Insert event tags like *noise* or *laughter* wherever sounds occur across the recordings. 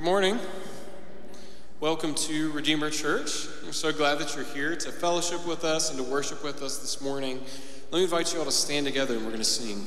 good morning. Welcome to Redeemer Church. I'm so glad that you're here to fellowship with us and to worship with us this morning. Let me invite you all to stand together and we're going to sing.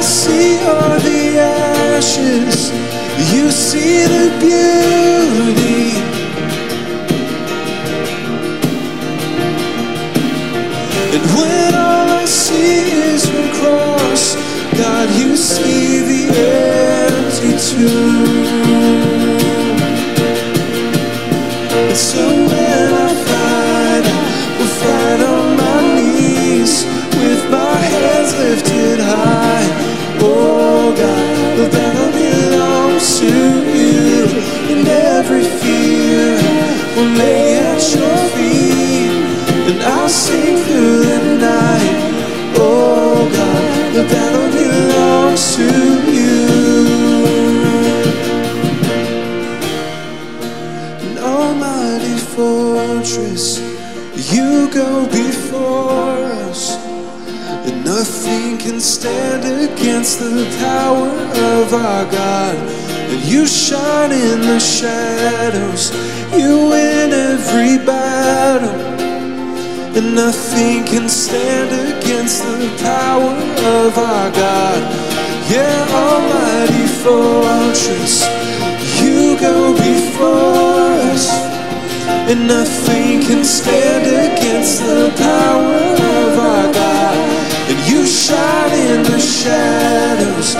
I see are the ashes, you see the beauty. And when all I see is your cross, God, you see the empty tomb. And so sing through the night. Oh God, the battle belongs to you. An almighty fortress, you go before us, and nothing can stand against the power of our God. And you shine in the shadows, you win every battle, and nothing can stand against the power of our God. Yeah, almighty fortress, you go before us, and nothing can stand against the power of our God. And you shine in the shadows,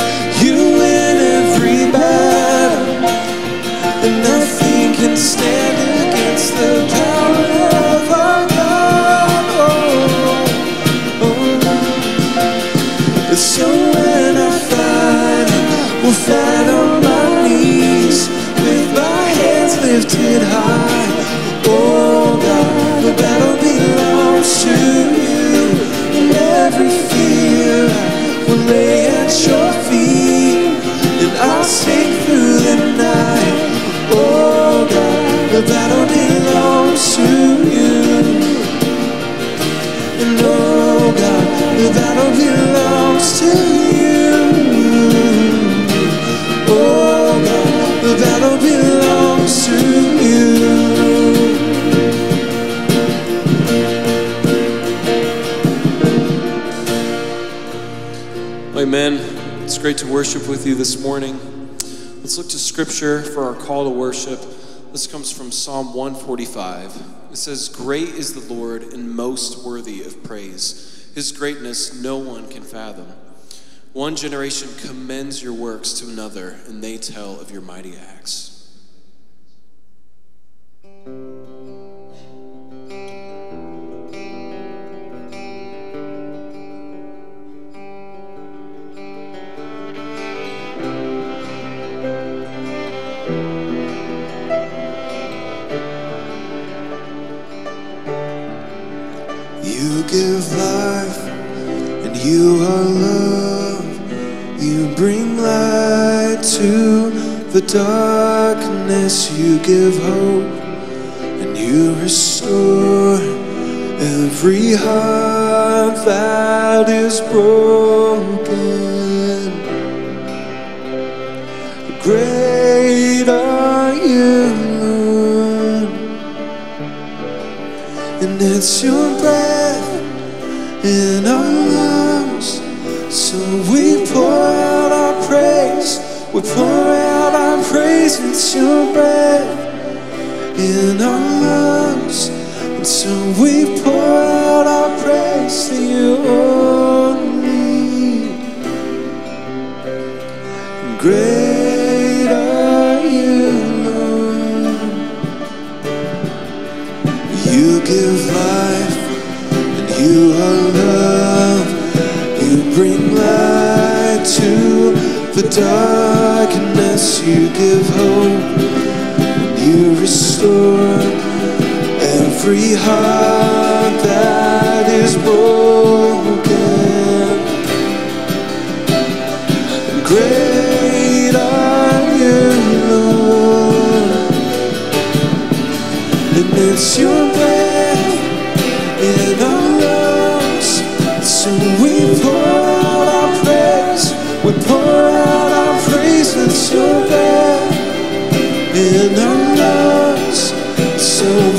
To you. Oh God, to you. Amen. It's great to worship with you this morning. Let's look to scripture for our call to worship. This comes from Psalm 145. It says, Great is the Lord and most worthy of praise. His greatness no one can fathom. One generation commends your works to another, and they tell of your mighty acts. It's your breath in our lungs. So we pour out our praise. We pour out our praise. It's your darkness you give hope You restore every heart that is broken. Great are you, Lord. And it's your the numbers so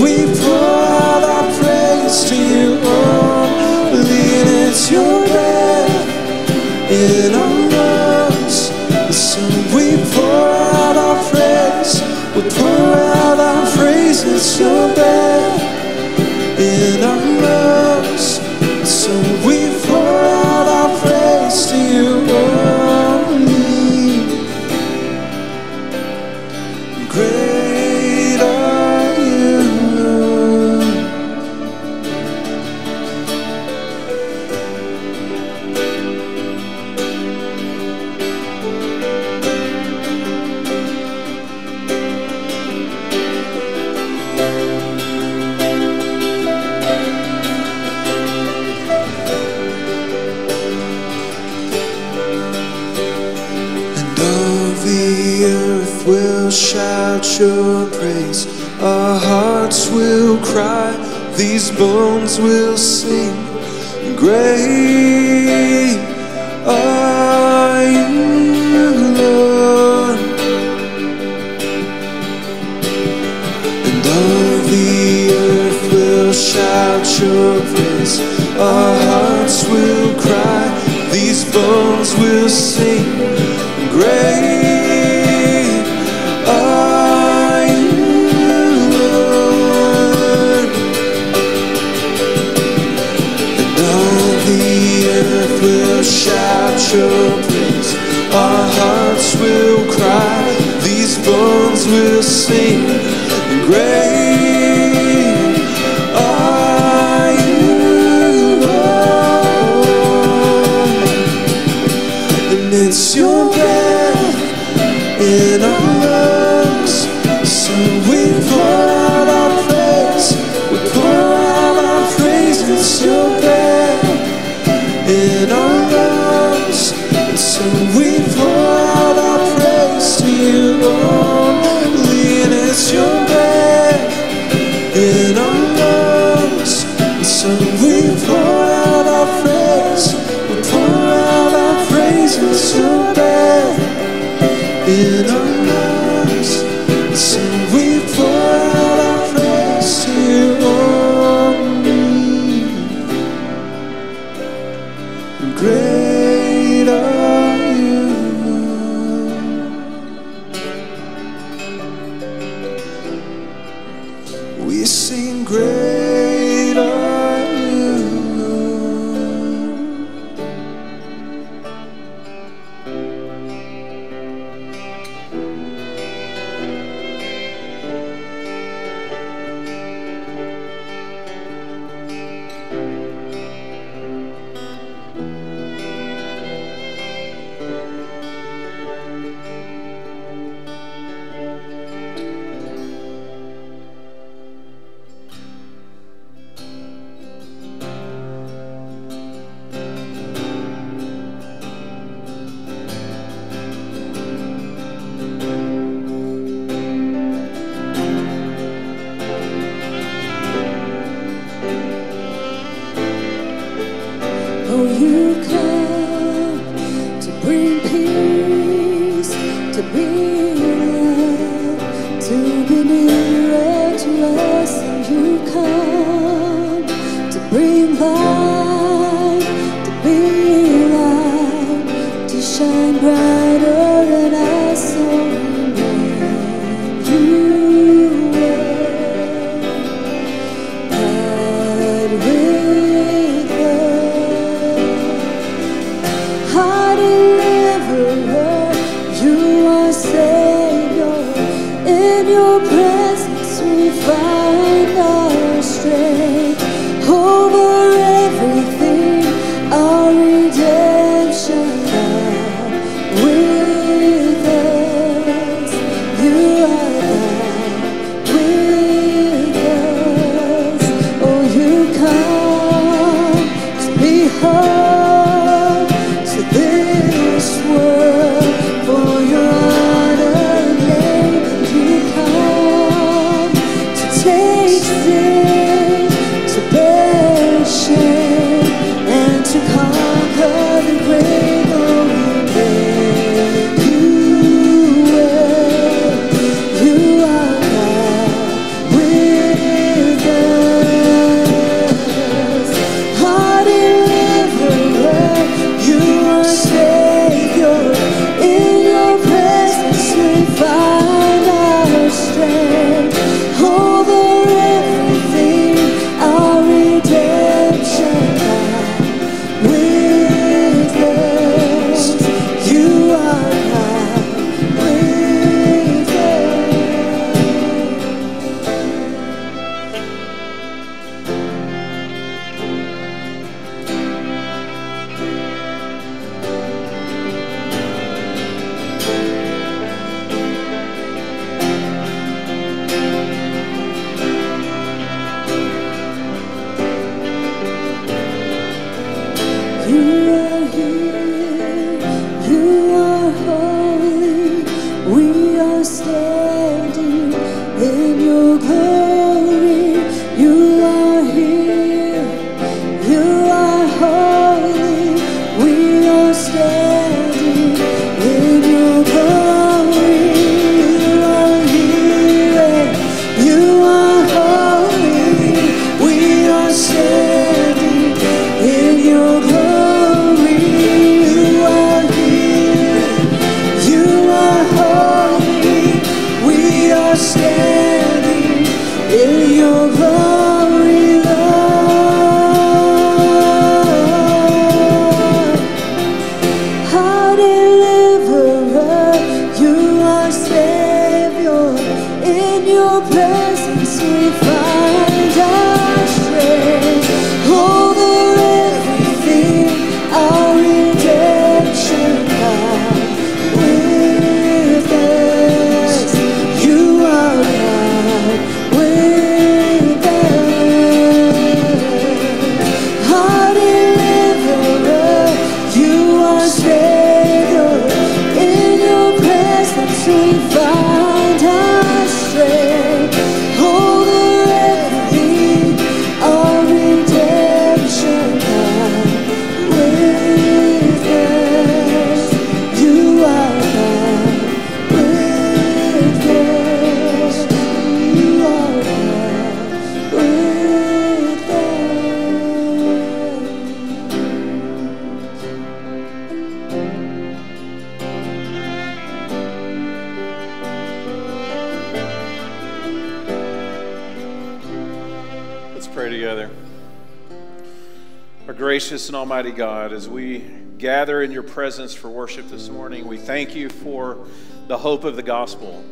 hope of the gospel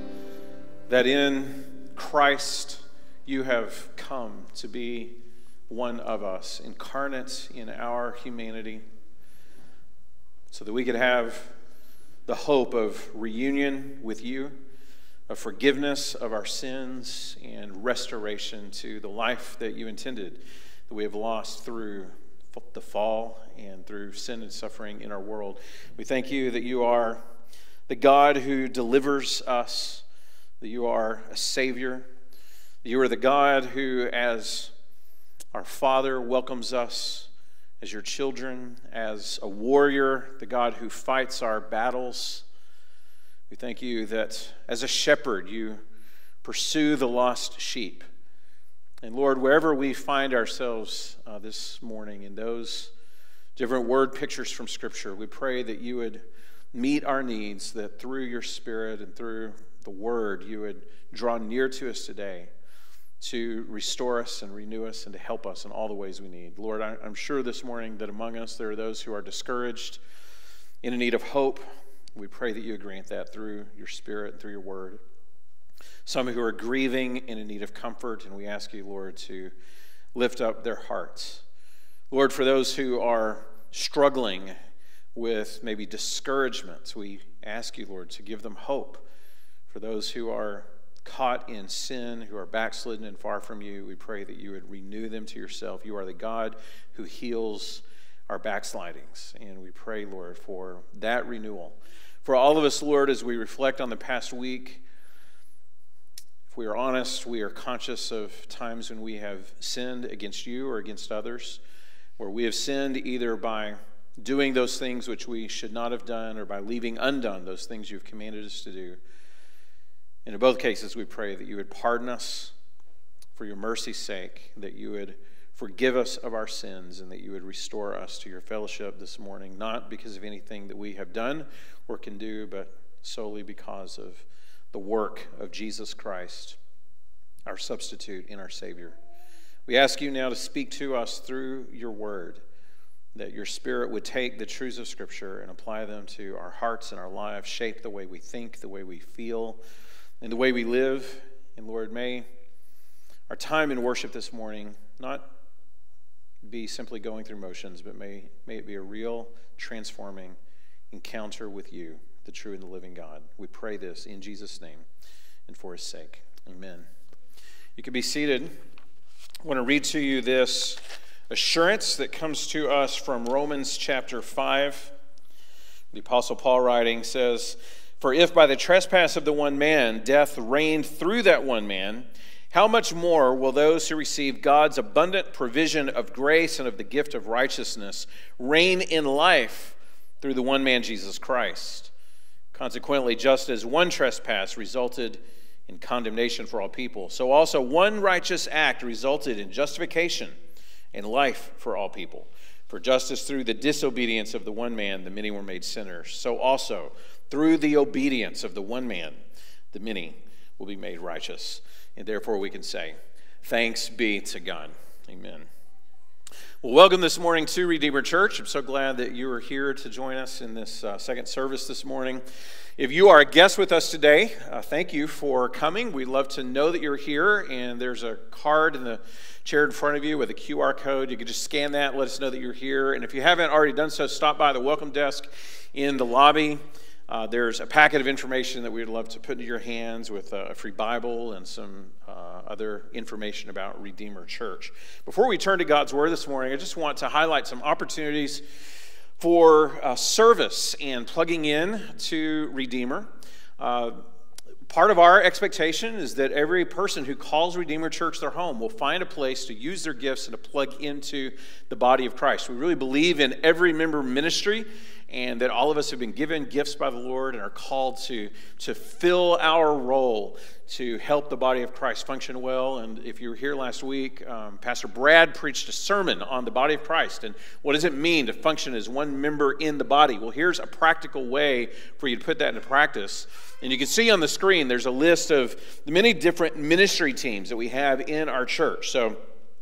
that in Christ you have come to be one of us, incarnate in our humanity, so that we could have the hope of reunion with you of forgiveness of our sins and restoration to the life that you intended that we have lost through the fall and through sin and suffering in our world. We thank you that you are the God who delivers us, that you are a Savior, that you are the God who, as our Father, welcomes us as your children, as a warrior, the God who fights our battles. We thank you that as a shepherd, you pursue the lost sheep. And Lord, wherever we find ourselves uh, this morning in those different word pictures from Scripture, we pray that you would meet our needs, that through your Spirit and through the Word, you would draw near to us today to restore us and renew us and to help us in all the ways we need. Lord, I'm sure this morning that among us there are those who are discouraged, in a need of hope. We pray that you grant that through your Spirit and through your Word. Some who are grieving in need of comfort, and we ask you, Lord, to lift up their hearts. Lord, for those who are struggling with maybe discouragement, we ask you, Lord, to give them hope. For those who are caught in sin, who are backslidden and far from you, we pray that you would renew them to yourself. You are the God who heals our backslidings. And we pray, Lord, for that renewal. For all of us, Lord, as we reflect on the past week, if we are honest, we are conscious of times when we have sinned against you or against others, where we have sinned either by doing those things which we should not have done or by leaving undone those things you've commanded us to do. And in both cases, we pray that you would pardon us for your mercy's sake, that you would forgive us of our sins, and that you would restore us to your fellowship this morning, not because of anything that we have done or can do, but solely because of the work of Jesus Christ, our substitute and our Savior. We ask you now to speak to us through your word, that your Spirit would take the truths of Scripture and apply them to our hearts and our lives, shape the way we think, the way we feel, and the way we live. And Lord, may our time in worship this morning not be simply going through motions, but may, may it be a real transforming encounter with you, the true and the living God. We pray this in Jesus' name and for his sake. Amen. You can be seated. I want to read to you this assurance that comes to us from Romans chapter 5. The Apostle Paul writing says, For if by the trespass of the one man death reigned through that one man, how much more will those who receive God's abundant provision of grace and of the gift of righteousness reign in life through the one man, Jesus Christ? Consequently, just as one trespass resulted in condemnation for all people, so also one righteous act resulted in justification and life for all people. For justice through the disobedience of the one man the many were made sinners, so also through the obedience of the one man the many will be made righteous. And therefore we can say, Thanks be to God. Amen. Well, welcome this morning to Redeemer Church. I'm so glad that you are here to join us in this uh, second service this morning. If you are a guest with us today, uh, thank you for coming. We'd love to know that you're here, and there's a card in the chair in front of you with a QR code. You can just scan that, let us know that you're here. And if you haven't already done so, stop by the welcome desk in the lobby. Uh, there's a packet of information that we'd love to put into your hands with a free Bible and some uh, other information about Redeemer Church. Before we turn to God's Word this morning, I just want to highlight some opportunities for uh, service and plugging in to Redeemer. Uh, part of our expectation is that every person who calls Redeemer Church their home will find a place to use their gifts and to plug into the body of Christ. We really believe in every member ministry and that all of us have been given gifts by the Lord and are called to, to fill our role to help the body of Christ function well. And if you were here last week, um, Pastor Brad preached a sermon on the body of Christ and what does it mean to function as one member in the body. Well, here's a practical way for you to put that into practice. And you can see on the screen there's a list of the many different ministry teams that we have in our church. So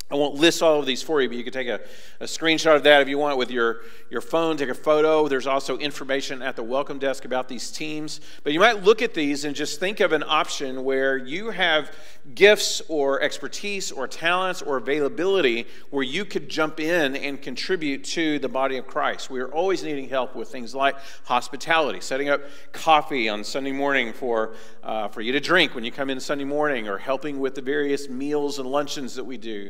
I won't list all of these for you, but you can take a, a screenshot of that if you want with your, your phone, take a photo. There's also information at the welcome desk about these teams. But you might look at these and just think of an option where you have gifts or expertise or talents or availability where you could jump in and contribute to the body of Christ. We are always needing help with things like hospitality, setting up coffee on Sunday morning for, uh, for you to drink when you come in Sunday morning, or helping with the various meals and luncheons that we do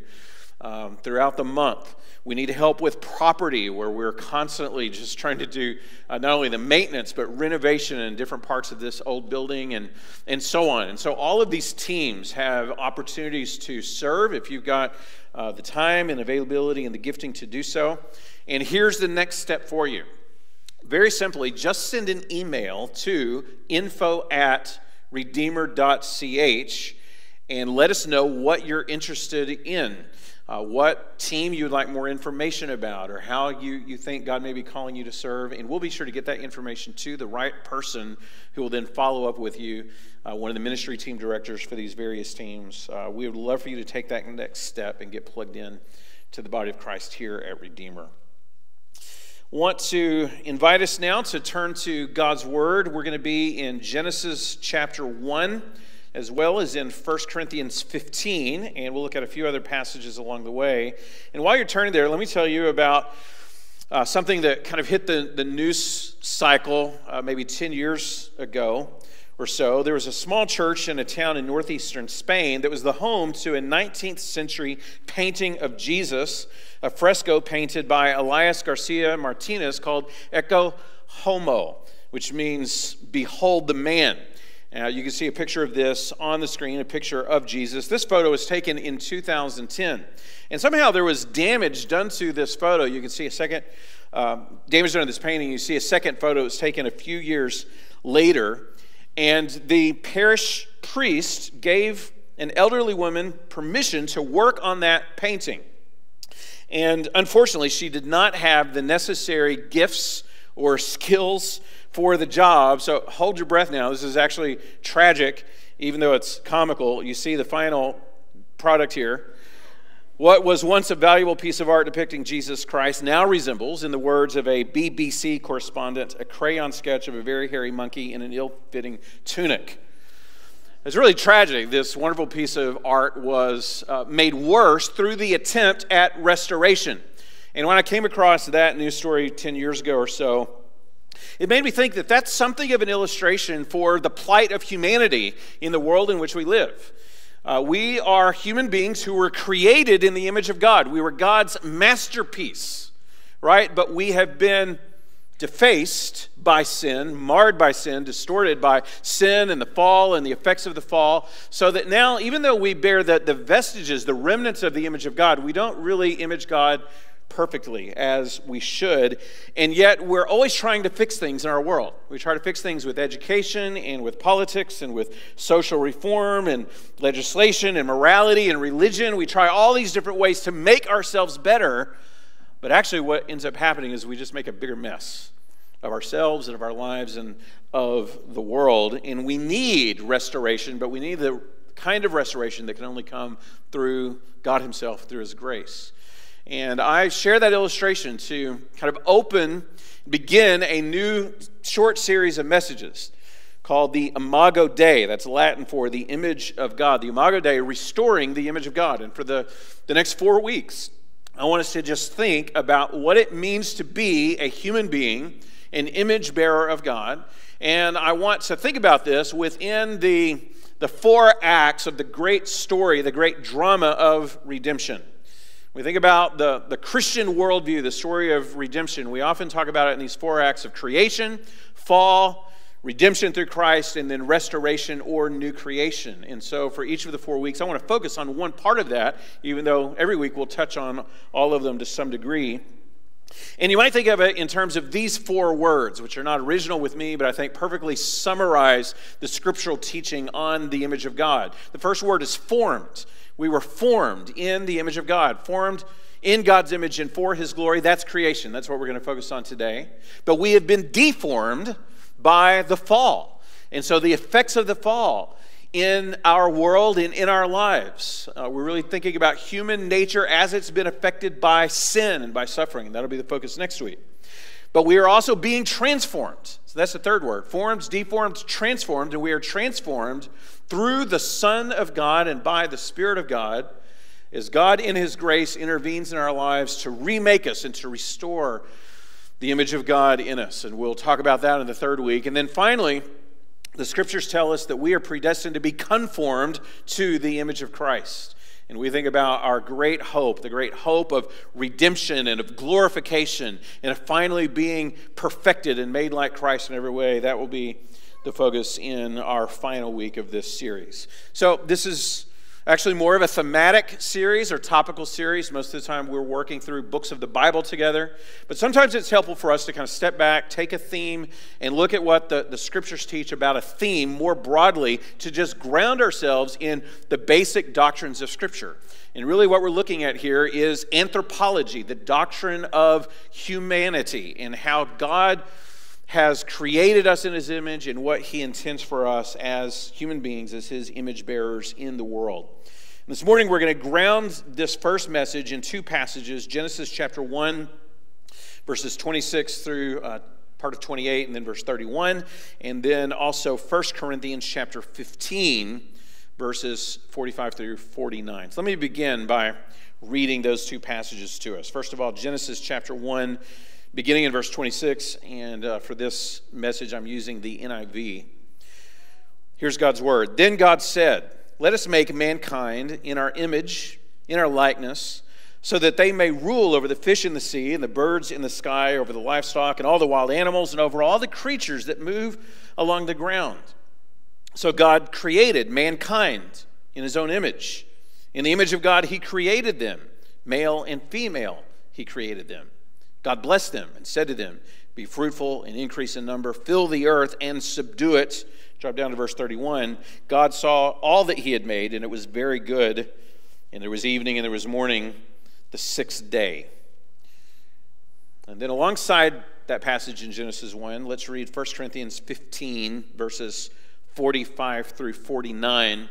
um, throughout the month. We need to help with property, where we're constantly just trying to do uh, not only the maintenance, but renovation in different parts of this old building and, and so on. And so, all of these teams have opportunities to serve if you've got uh, the time and availability and the gifting to do so. And here's the next step for you very simply, just send an email to info at redeemer.ch and let us know what you're interested in. Uh, what team you would like more information about, or how you, you think God may be calling you to serve. And we'll be sure to get that information to the right person who will then follow up with you, uh, one of the ministry team directors for these various teams. Uh, we would love for you to take that next step and get plugged in to the body of Christ here at Redeemer want to invite us now to turn to God's Word. We're going to be in Genesis chapter 1 as well as in 1 Corinthians 15, and we'll look at a few other passages along the way. And while you're turning there, let me tell you about uh, something that kind of hit the, the news cycle uh, maybe 10 years ago or so. There was a small church in a town in northeastern Spain that was the home to a 19th century painting of Jesus, a fresco painted by Elias Garcia Martinez called Ecce Homo, which means behold the man. Uh, you can see a picture of this on the screen, a picture of Jesus. This photo was taken in 2010. And somehow there was damage done to this photo. You can see a second uh, damage done to this painting. You see a second photo was taken a few years later. And the parish priest gave an elderly woman permission to work on that painting. And unfortunately, she did not have the necessary gifts or skills for the job. So hold your breath now. This is actually tragic, even though it's comical. You see the final product here. What was once a valuable piece of art depicting Jesus Christ now resembles, in the words of a BBC correspondent, a crayon sketch of a very hairy monkey in an ill fitting tunic. It's really tragic. This wonderful piece of art was uh, made worse through the attempt at restoration. And when I came across that news story 10 years ago or so, it made me think that that's something of an illustration for the plight of humanity in the world in which we live. Uh, we are human beings who were created in the image of God. We were God's masterpiece, right? But we have been defaced by sin, marred by sin, distorted by sin and the fall and the effects of the fall, so that now, even though we bear the, the vestiges, the remnants of the image of God, we don't really image God perfectly as we should. And yet, we're always trying to fix things in our world. We try to fix things with education and with politics and with social reform and legislation and morality and religion. We try all these different ways to make ourselves better. But actually, what ends up happening is we just make a bigger mess of ourselves and of our lives and of the world. And we need restoration, but we need the kind of restoration that can only come through God Himself, through His grace. And I share that illustration to kind of open, begin a new short series of messages called the Imago Dei. That's Latin for the image of God. The Imago Dei, restoring the image of God. And for the, the next four weeks, I want us to just think about what it means to be a human being, an image bearer of God. And I want to think about this within the, the four acts of the great story, the great drama of redemption. We think about the, the Christian worldview, the story of redemption. We often talk about it in these four acts of creation, fall, redemption through Christ, and then restoration or new creation. And so, for each of the four weeks, I want to focus on one part of that, even though every week we'll touch on all of them to some degree. And you might think of it in terms of these four words, which are not original with me, but I think perfectly summarize the scriptural teaching on the image of God. The first word is formed. We were formed in the image of God, formed in God's image and for his glory. That's creation. That's what we're going to focus on today. But we have been deformed by the fall. And so the effects of the fall in our world and in our lives. Uh, we're really thinking about human nature as it's been affected by sin and by suffering. And that'll be the focus next week. But we are also being transformed. So that's the third word formed, deformed, transformed. And we are transformed through the Son of God and by the Spirit of God as God, in His grace, intervenes in our lives to remake us and to restore the image of God in us. And we'll talk about that in the third week. And then finally, the scriptures tell us that we are predestined to be conformed to the image of Christ. And we think about our great hope, the great hope of redemption and of glorification and of finally being perfected and made like Christ in every way. That will be the focus in our final week of this series. So, this is Actually, more of a thematic series or topical series. Most of the time, we're working through books of the Bible together. But sometimes it's helpful for us to kind of step back, take a theme, and look at what the, the scriptures teach about a theme more broadly to just ground ourselves in the basic doctrines of Scripture. And really, what we're looking at here is anthropology, the doctrine of humanity, and how God has created us in his image and what he intends for us as human beings, as his image bearers in the world. And this morning, we're going to ground this first message in two passages Genesis chapter 1, verses 26 through uh, part of 28, and then verse 31, and then also 1 Corinthians chapter 15, verses 45 through 49. So let me begin by reading those two passages to us. First of all, Genesis chapter 1 beginning in verse 26. And uh, for this message, I'm using the NIV. Here's God's word. Then God said, Let us make mankind in our image, in our likeness, so that they may rule over the fish in the sea and the birds in the sky, over the livestock and all the wild animals, and over all the creatures that move along the ground. So God created mankind in his own image. In the image of God, he created them. Male and female, he created them. God blessed them and said to them, Be fruitful and increase in number, fill the earth and subdue it. Drop down to verse 31. God saw all that he had made, and it was very good. And there was evening and there was morning, the sixth day. And then alongside that passage in Genesis 1, let's read 1 Corinthians 15, verses 45 through 49.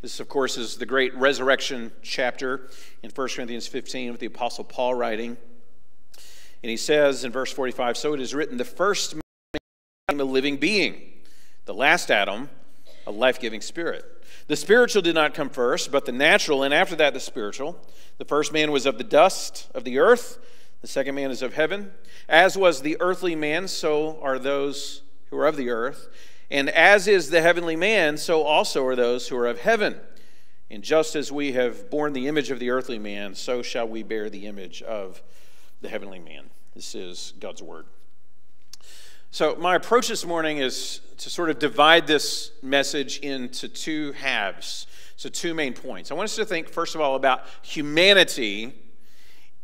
This, of course, is the great resurrection chapter in 1 Corinthians 15 with the Apostle Paul writing. And he says in verse 45 So it is written, the first man a living being, the last Adam, a life giving spirit. The spiritual did not come first, but the natural, and after that the spiritual. The first man was of the dust of the earth, the second man is of heaven. As was the earthly man, so are those who are of the earth. And as is the heavenly man, so also are those who are of heaven. And just as we have borne the image of the earthly man, so shall we bear the image of the heavenly man. This is God's word. So, my approach this morning is to sort of divide this message into two halves. So, two main points. I want us to think, first of all, about humanity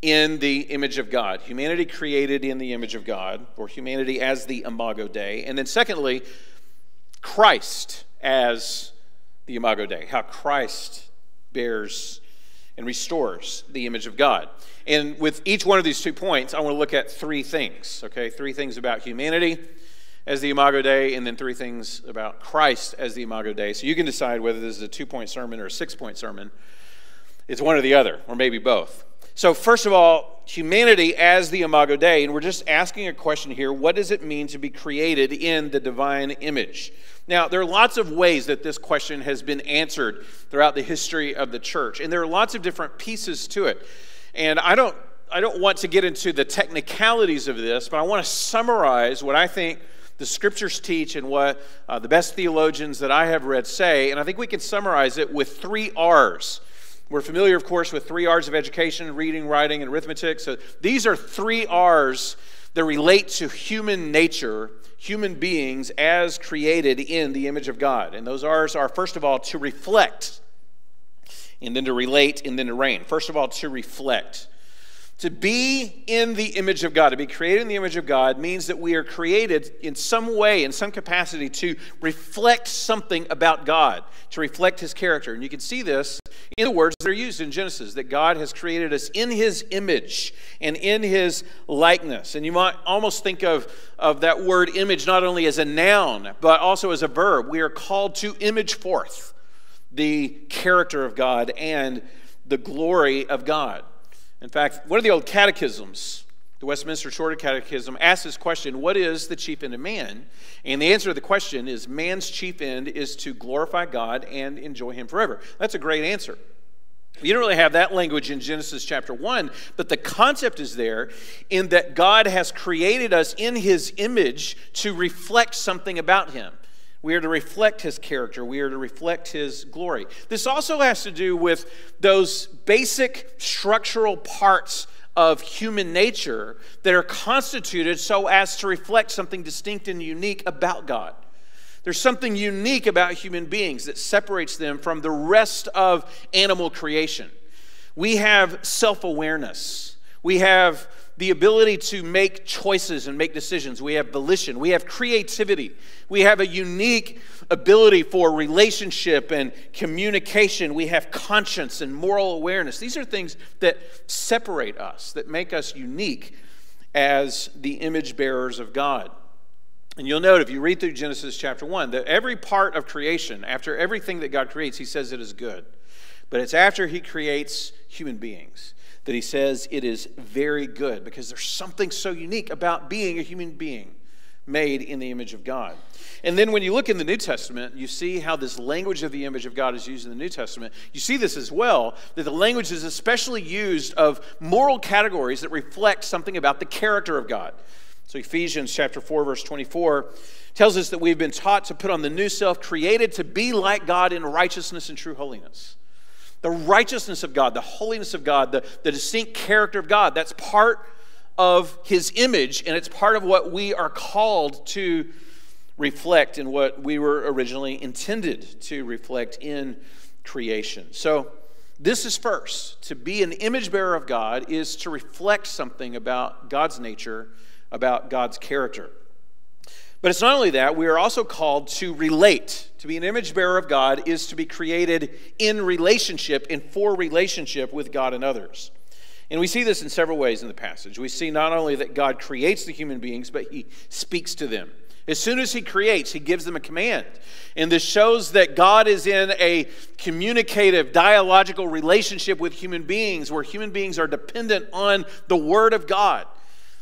in the image of God. Humanity created in the image of God, or humanity as the Imago Dei. And then, secondly, Christ as the Imago Dei, how Christ bears and restores the image of God. And with each one of these two points, I want to look at three things, okay? Three things about humanity as the Imago Dei, and then three things about Christ as the Imago Dei. So you can decide whether this is a two point sermon or a six point sermon. It's one or the other, or maybe both. So, first of all, humanity as the Imago Dei, and we're just asking a question here what does it mean to be created in the divine image? Now, there are lots of ways that this question has been answered throughout the history of the church, and there are lots of different pieces to it. And I don't, I don't want to get into the technicalities of this, but I want to summarize what I think the scriptures teach and what uh, the best theologians that I have read say, and I think we can summarize it with three R's. We're familiar, of course, with three R's of education reading, writing, and arithmetic. So these are three R's that relate to human nature, human beings as created in the image of God. And those R's are, first of all, to reflect, and then to relate, and then to reign. First of all, to reflect. To be in the image of God, to be created in the image of God, means that we are created in some way, in some capacity, to reflect something about God, to reflect His character. And you can see this in the words that are used in Genesis that God has created us in His image and in His likeness. And you might almost think of, of that word image not only as a noun, but also as a verb. We are called to image forth the character of God and the glory of God. In fact, one of the old catechisms, the Westminster Shorter Catechism, asks this question What is the chief end of man? And the answer to the question is man's chief end is to glorify God and enjoy Him forever. That's a great answer. You don't really have that language in Genesis chapter 1, but the concept is there in that God has created us in His image to reflect something about Him. We are to reflect his character. We are to reflect his glory. This also has to do with those basic structural parts of human nature that are constituted so as to reflect something distinct and unique about God. There's something unique about human beings that separates them from the rest of animal creation. We have self awareness, we have the ability to make choices and make decisions. We have volition. We have creativity. We have a unique ability for relationship and communication. We have conscience and moral awareness. These are things that separate us, that make us unique as the image bearers of God. And you'll note if you read through Genesis chapter 1 that every part of creation, after everything that God creates, he says it is good. But it's after he creates human beings that he says it is very good because there's something so unique about being a human being made in the image of God. And then when you look in the New Testament, you see how this language of the image of God is used in the New Testament. You see this as well, that the language is especially used of moral categories that reflect something about the character of God. So Ephesians chapter 4 verse 24 tells us that we've been taught to put on the new self created to be like God in righteousness and true holiness the righteousness of God, the holiness of God, the, the distinct character of God. That's part of his image, and it's part of what we are called to reflect and what we were originally intended to reflect in creation. So, this is first. To be an image bearer of God is to reflect something about God's nature, about God's character. But it's not only that, we are also called to relate. To be an image bearer of God is to be created in relationship in for relationship with God and others. And we see this in several ways in the passage. We see not only that God creates the human beings, but he speaks to them. As soon as he creates, he gives them a command. And this shows that God is in a communicative, dialogical relationship with human beings where human beings are dependent on the Word of God.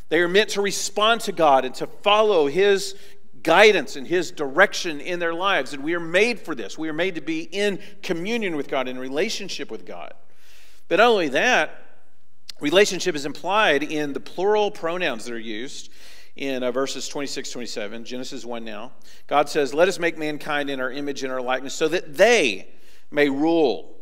They are meant to respond to God and to follow His guidance and His direction in their lives. And we are made for this. We are made to be in communion with God, in relationship with God. But not only that, relationship is implied in the plural pronouns that are used in uh, verses 26 27 genesis 1 now god says let us make mankind in our image and our likeness so that they may rule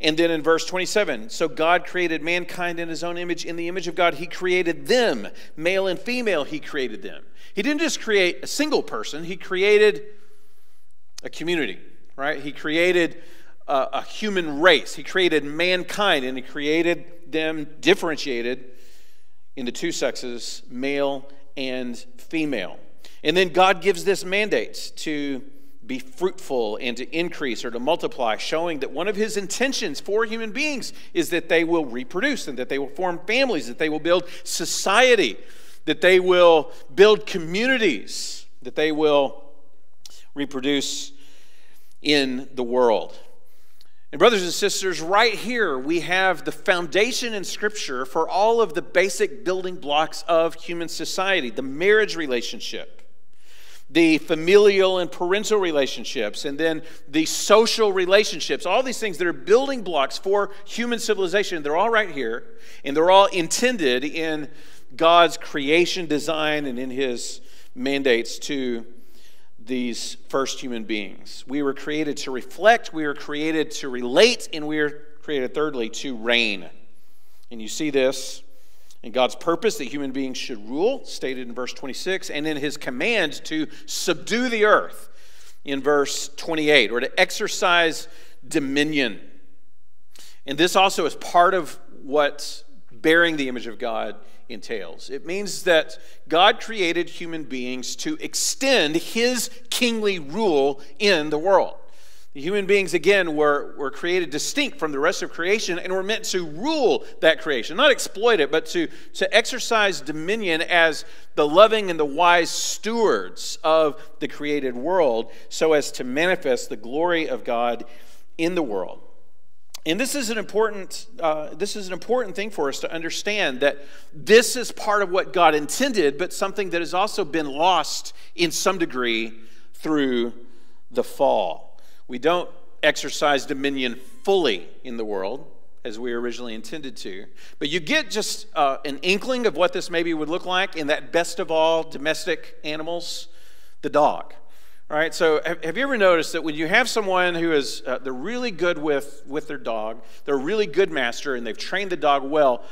and then in verse 27, so God created mankind in his own image. In the image of God, he created them. Male and female, he created them. He didn't just create a single person, he created a community, right? He created a, a human race. He created mankind, and he created them differentiated into two sexes, male and female. And then God gives this mandate to be fruitful and to increase or to multiply, showing that one of his intentions for human beings is that they will reproduce and that they will form families, that they will build society, that they will build communities, that they will reproduce in the world. And, brothers and sisters, right here we have the foundation in Scripture for all of the basic building blocks of human society the marriage relationship the familial and parental relationships, and then the social relationships, all these things that are building blocks for human civilization, they're all right here, and they're all intended in God's creation design and in His mandates to these first human beings. We were created to reflect, we were created to relate, and we are created, thirdly, to reign. And you see this God's purpose that human beings should rule, stated in verse 26, and in his command to subdue the earth in verse 28, or to exercise dominion. And this also is part of what bearing the image of God entails. It means that God created human beings to extend his kingly rule in the world. The human beings, again, were, were created distinct from the rest of creation and were meant to rule that creation, not exploit it, but to, to exercise dominion as the loving and the wise stewards of the created world so as to manifest the glory of God in the world. And this is an important uh, this is an important thing for us to understand that this is part of what God intended, but something that has also been lost in some degree through the fall. We don't exercise dominion fully in the world as we originally intended to. But you get just uh, an inkling of what this maybe would look like in that best of all domestic animals, the dog. All right, so have, you ever noticed that when you have someone who is, uh, they're really good with, with their dog, they're a really good master, and they've trained the dog well,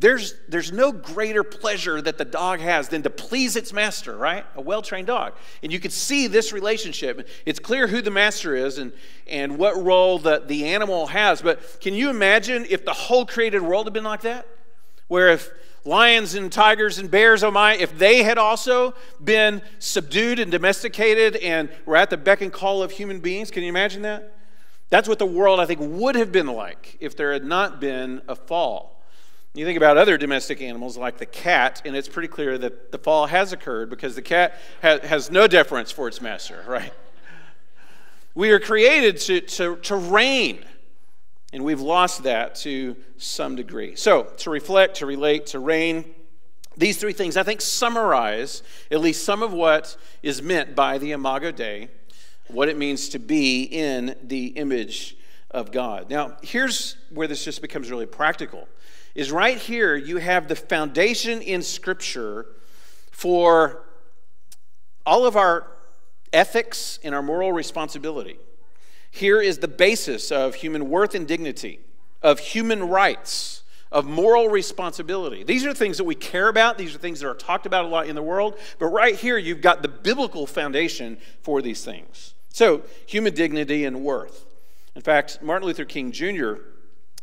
there's, there's no greater pleasure that the dog has than to please its master, right? A well trained dog. And you can see this relationship. It's clear who the master is and, and what role the, the animal has. But can you imagine if the whole created world had been like that? Where if lions and tigers and bears, oh my, if they had also been subdued and domesticated and were at the beck and call of human beings, can you imagine that? That's what the world, I think, would have been like if there had not been a fall. You think about other domestic animals like the cat, and it's pretty clear that the fall has occurred because the cat ha- has no deference for its master, *laughs* right? We are created to, to, to reign, and we've lost that to some degree. So, to reflect, to relate, to reign, these three things, I think, summarize at least some of what is meant by the Imago Dei, what it means to be in the image of God. Now, here's where this just becomes really practical is right here you have the foundation in Scripture for all of our ethics and our moral responsibility. Here is the basis of human worth and dignity, of human rights, of moral responsibility. These are things that we care about. These are things that are talked about a lot in the world. But right here, you've got the biblical foundation for these things. So, human dignity and worth. In fact, Martin Luther King Jr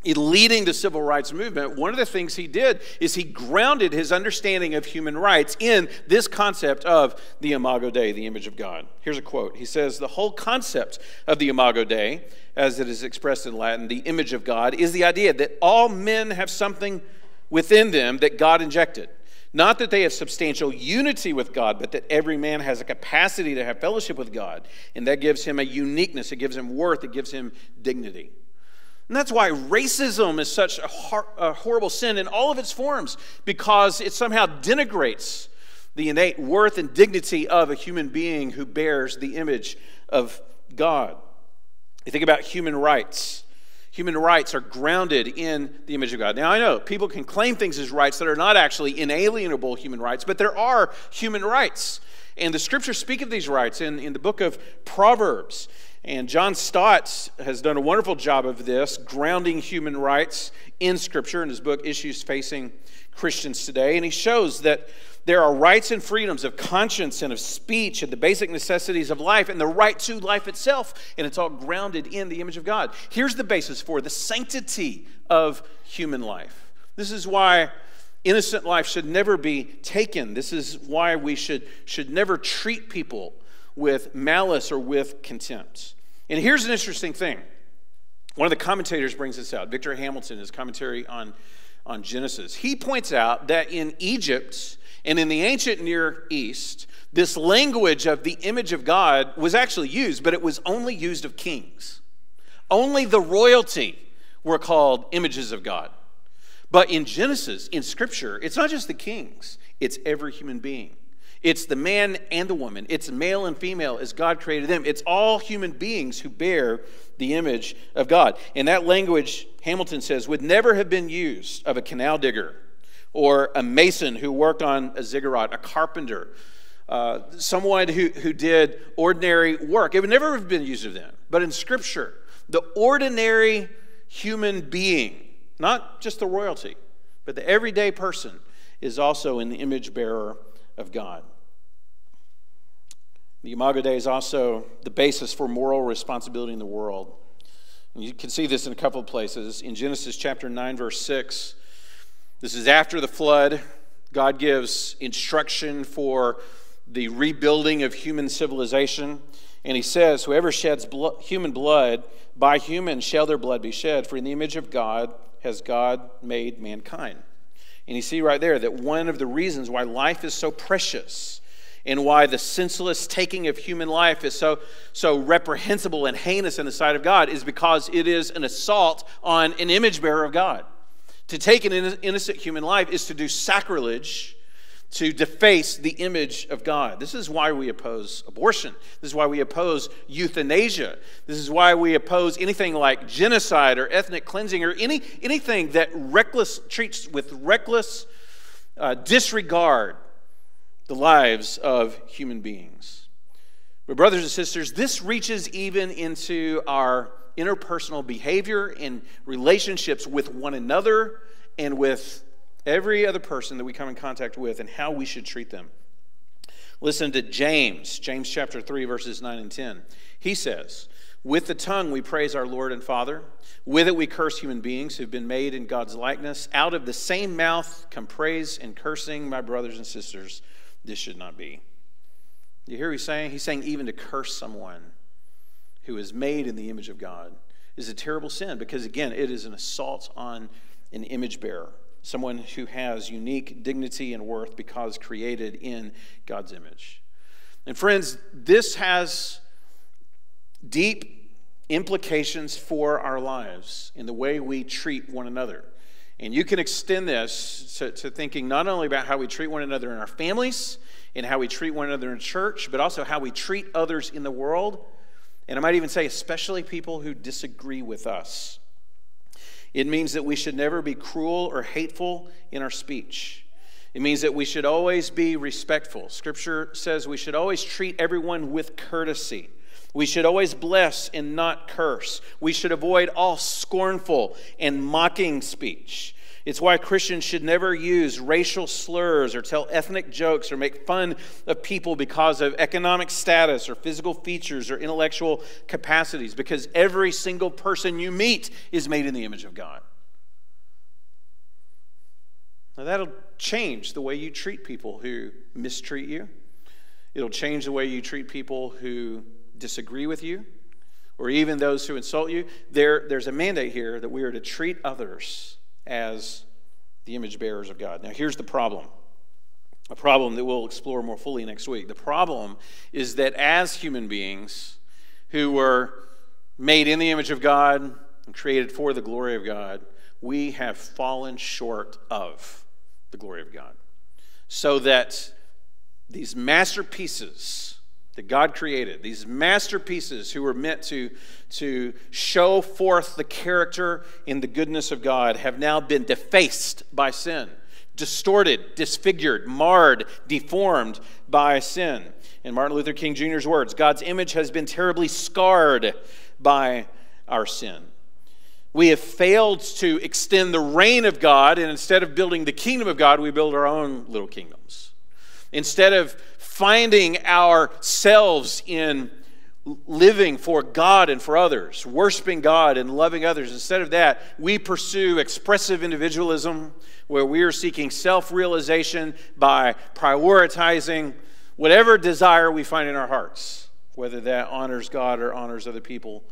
leading the civil rights movement, one of the things he did is he grounded his understanding of human rights in this concept of the Imago Dei, the image of God. Here's a quote. He says, The whole concept of the Imago Dei, as it is expressed in Latin, the image of God, is the idea that all men have something within them that God injected. Not that they have substantial unity with God, but that every man has a capacity to have fellowship with God. And that gives him a uniqueness, it gives him worth, it gives him dignity. And that's why racism is such a, hor- a, horrible sin in all of its forms, because it somehow denigrates the innate worth and dignity of a human being who bears the image of God. You think about human rights. Human rights are grounded in the image of God. Now, I know people can claim things as rights that are not actually inalienable human rights, but there are human rights. And the scriptures speak of these rights in, in the book of Proverbs. And John Stott has done a wonderful job of this, grounding human rights in Scripture in his book, Issues Facing Christians Today. And he shows that there are rights and freedoms of conscience and of speech and the basic necessities of life and the right to life itself. And it's all grounded in the image of God. Here's the basis for the sanctity of human life. This is why innocent life should never be taken. This is why we should, should never treat people with malice or with contempt. And here's an interesting thing. One of the commentators brings this out, Victor Hamilton, his commentary on, on Genesis. He points out that in Egypt and in the ancient Near East, this language of the image of God was actually used, but it was only used of kings. Only the royalty were called images of God. But in Genesis, in Scripture, it's not just the kings, it's every human being. It's the man and the woman. It's male and female as God created them. It's all human beings who bear the image of God. And that language, Hamilton says, would never have been used of a canal digger or a mason who worked on a ziggurat, a carpenter, uh, someone who, who did ordinary work. It would never have been used of them. But in Scripture, the ordinary human being, not just the royalty, but the everyday person, is also an image bearer of God. The Imago Dei is also the basis for moral responsibility in the world. And you can see this in a couple of places. In Genesis chapter 9, verse 6, this is after the flood. God gives instruction for the rebuilding of human civilization. And he says, Whoever sheds blood, human blood, by human shall their blood be shed, for in the image of God has God made mankind. And you see right there that one of the reasons why life is so precious and why the senseless taking of human life is so, so reprehensible and heinous in the sight of God is because it is an assault on an image bearer of God. To take an innocent human life is to do sacrilege to deface the image of God. This is why we oppose abortion. This is why we oppose euthanasia. This is why we oppose anything like genocide or ethnic cleansing or any, anything that reckless treats with reckless uh, disregard the lives of human beings. But, brothers and sisters, this reaches even into our interpersonal behavior and relationships with one another and with every other person that we come in contact with and how we should treat them. Listen to James, James chapter 3, verses 9 and 10. He says, With the tongue we praise our Lord and Father. With it we curse human beings who've been made in God's likeness. Out of the same mouth come praise and cursing, my brothers and sisters. This should not be. You hear what he's saying? He's saying even to curse someone who is made in the image of God is a terrible sin because, again, it is an assault on an image bearer someone who has unique dignity and worth because created in God's image. And friends, this has deep implications for our lives in the way we treat one another. And you can extend this to, to, thinking not only about how we treat one another in our families and how we treat one another in church, but also how we treat others in the world. And I might even say, especially people who disagree with us. It means that we should never be cruel or hateful in our speech. It means that we should always be respectful. Scripture says we should always treat everyone with courtesy. We should always bless and not curse. We should avoid all scornful and mocking speech. It's why Christians should never use racial slurs or tell ethnic jokes or make fun of people because of economic status or physical features or intellectual capacities, because every single person you meet is made in the image of God. Now, that'll change the way you treat people who mistreat you. It'll change the way you treat people who disagree with you or even those who insult you. There, there's a mandate here that we are to treat others as the image bearers of God. Now, here's the problem a problem that we'll explore more fully next week. The problem is that as human beings who were made in the image of God and created for the glory of God, we have fallen short of the glory of God. So that these masterpieces that God created, these masterpieces who were meant to, to show forth the character and the goodness of God, have now been defaced by sin, distorted, disfigured, marred, deformed by sin. In Martin Luther King Jr.'s words, God's image has been terribly scarred by our sin. We have failed to extend the reign of God, and instead of building the kingdom of God, we build our own little kingdoms. Instead of finding ourselves in living for God and for others, worshiping God and loving others. Instead of that, we pursue expressive individualism where we are seeking self realization by prioritizing whatever desire we find in our hearts, whether that honors God or honors other people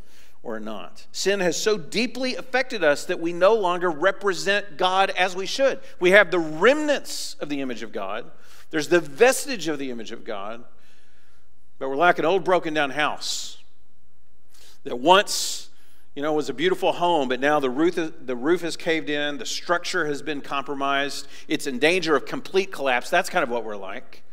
or not. Sin has so deeply affected us that we no longer represent God as we should. We have the remnants of the image of God there's the vestige of the image of God, but we're like an old broken down house that once, you know, was a beautiful home, but now the roof, the roof has caved in, the structure has been compromised, it's in danger of complete collapse. That's kind of what we're like.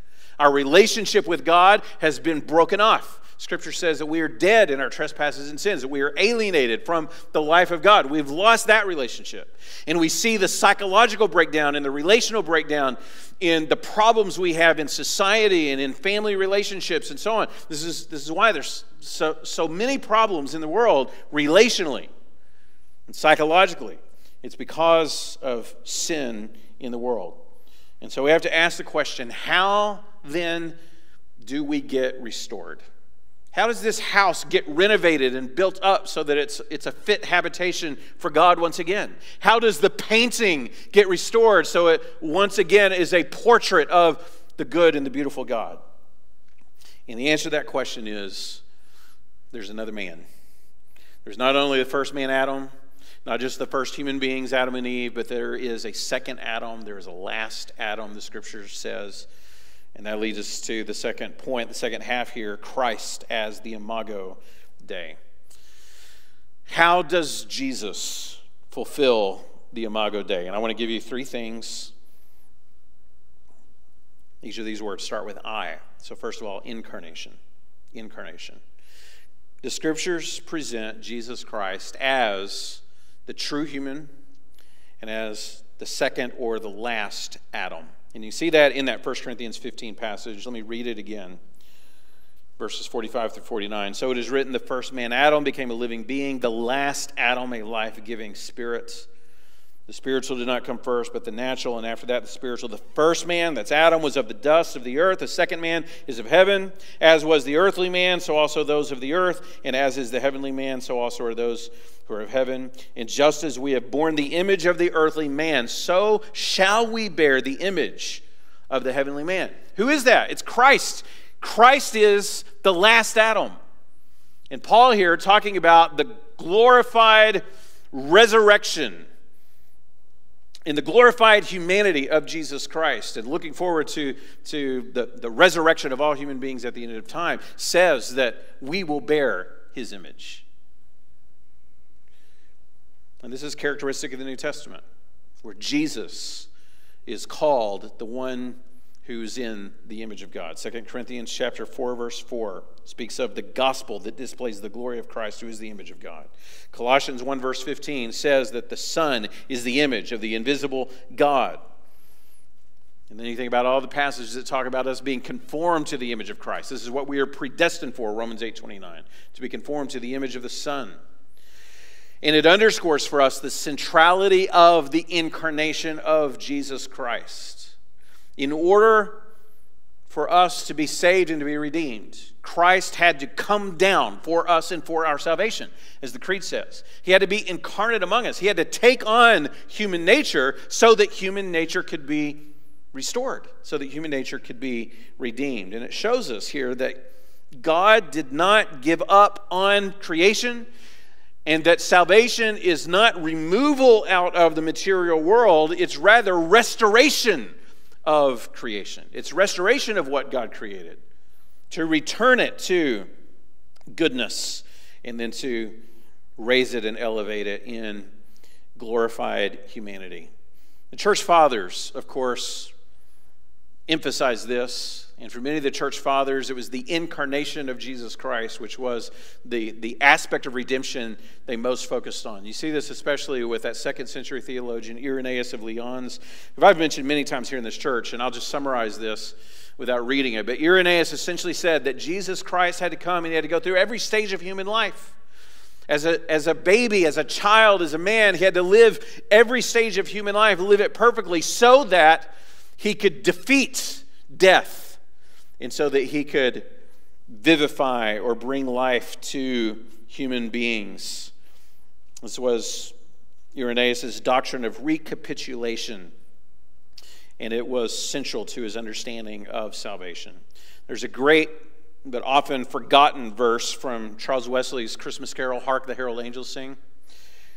Our relationship with God has been broken off. Scripture says that we are dead in our trespasses and sins, that we are alienated from the life of God. We've lost that relationship. And we see the psychological breakdown and the relational breakdown in the problems we have in society and in family relationships and so on. This is, this is why there's so, so many problems in the world relationally and psychologically. It's because of sin in the world. And so we have to ask the question how then do we get restored? How does this house get renovated and built up so that it's, it's a fit habitation for God once again? How does the painting get restored so it once again is a portrait of the good and the beautiful God? And the answer to that question is there's another man. There's not only the first man, Adam, not just the first human beings, Adam and Eve, but there is a second Adam. There is a last Adam, the scripture says. And that leads us to the second point, the second half here Christ as the Imago Dei. How does Jesus fulfill the Imago Dei? And I want to give you three things. Each of these words start with I. So, first of all, incarnation. Incarnation. The scriptures present Jesus Christ as the true human and as the second or the last Adam. And you see that in that 1 Corinthians 15 passage. Let me read it again. Verses 45 through 49. So it is written, the first man, Adam, became a living being, the last Adam, a life giving spirit. The spiritual did not come first, but the natural, and after that, the spiritual. The first man, that's Adam, was of the dust of the earth. The second man is of heaven. As was the earthly man, so also those of the earth. And as is the heavenly man, so also are those who are of heaven. And just as we have borne the image of the earthly man, so shall we bear the image of the heavenly man. Who is that? It's Christ. Christ is the last Adam. And Paul here talking about the glorified resurrection in the glorified humanity of Jesus Christ and looking forward to, to the, the resurrection of all human beings at the end of time, says that we will bear his image. And this is characteristic of the New Testament, where Jesus is called the one who's in the image of God. 2 Corinthians chapter 4 verse 4 speaks of the gospel that displays the glory of Christ who is the image of God. Colossians 1 verse 15 says that the son is the image of the invisible God. And then you think about all the passages that talk about us being conformed to the image of Christ. This is what we are predestined for, Romans 8:29, to be conformed to the image of the son. And it underscores for us the centrality of the incarnation of Jesus Christ. In order for us to be saved and to be redeemed, Christ had to come down for us and for our salvation, as the Creed says. He had to be incarnate among us. He had to take on human nature so that human nature could be restored, so that human nature could be redeemed. And it shows us here that God did not give up on creation and that salvation is not removal out of the material world, it's rather restoration of creation. It's restoration of what God created, to return it to goodness, and then to raise it and elevate it in glorified humanity. The church fathers, of course, emphasize this and for many of the church fathers, it was the incarnation of Jesus Christ, which was the, the aspect of redemption they most focused on. You see this especially with that second century theologian, Irenaeus of Lyons, who I've mentioned many times here in this church, and I'll just summarize this without reading it. But Irenaeus essentially said that Jesus Christ had to come and he had to go through every stage of human life. As a, as a baby, as a child, as a man, he had to live every stage of human life, live it perfectly, so that he could defeat death and so that he could vivify or bring life to human beings. This was Irenaeus' doctrine of recapitulation, and it was central to his understanding of salvation. There's a great but often forgotten verse from Charles Wesley's Christmas carol, Hark the Herald Angels Sing.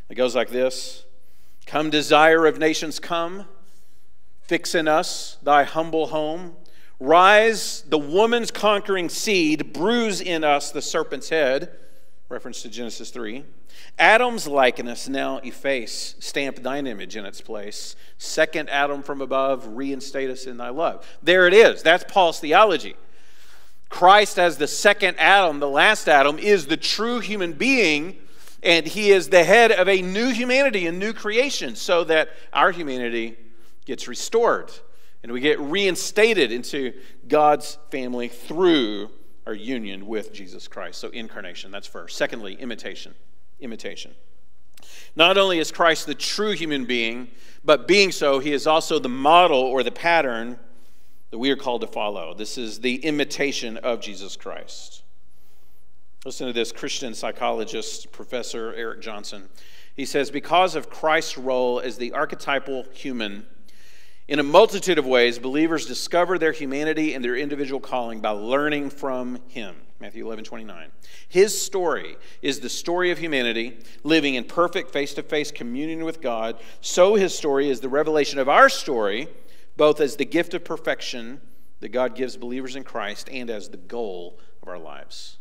It goes like this Come, desire of nations, come, fix in us thy humble home. Rise, the woman's conquering seed, bruise in us the serpent's head. Reference to Genesis 3. Adam's likeness now efface, stamp thine image in its place. Second Adam from above, reinstate us in thy love. There it is. That's Paul's theology. Christ, as the second Adam, the last Adam, is the true human being, and he is the head of a new humanity, a new creation, so that our humanity gets restored and we get reinstated into God's family through our union with Jesus Christ. So, incarnation, that's first. Secondly, imitation. Imitation. Not only is Christ the true human being, but being so, he is also the model or the pattern that we are called to follow. This is the imitation of Jesus Christ. Listen to this Christian psychologist, Professor Eric Johnson. He says, Because of Christ's role as the archetypal human, in a multitude of ways, believers discover their humanity and their individual calling by learning from Him. Matthew 11, 29. His story is the story of humanity living in perfect face to face communion with God. So, His story is the revelation of our story, both as the gift of perfection that God gives believers in Christ and as the goal of our lives.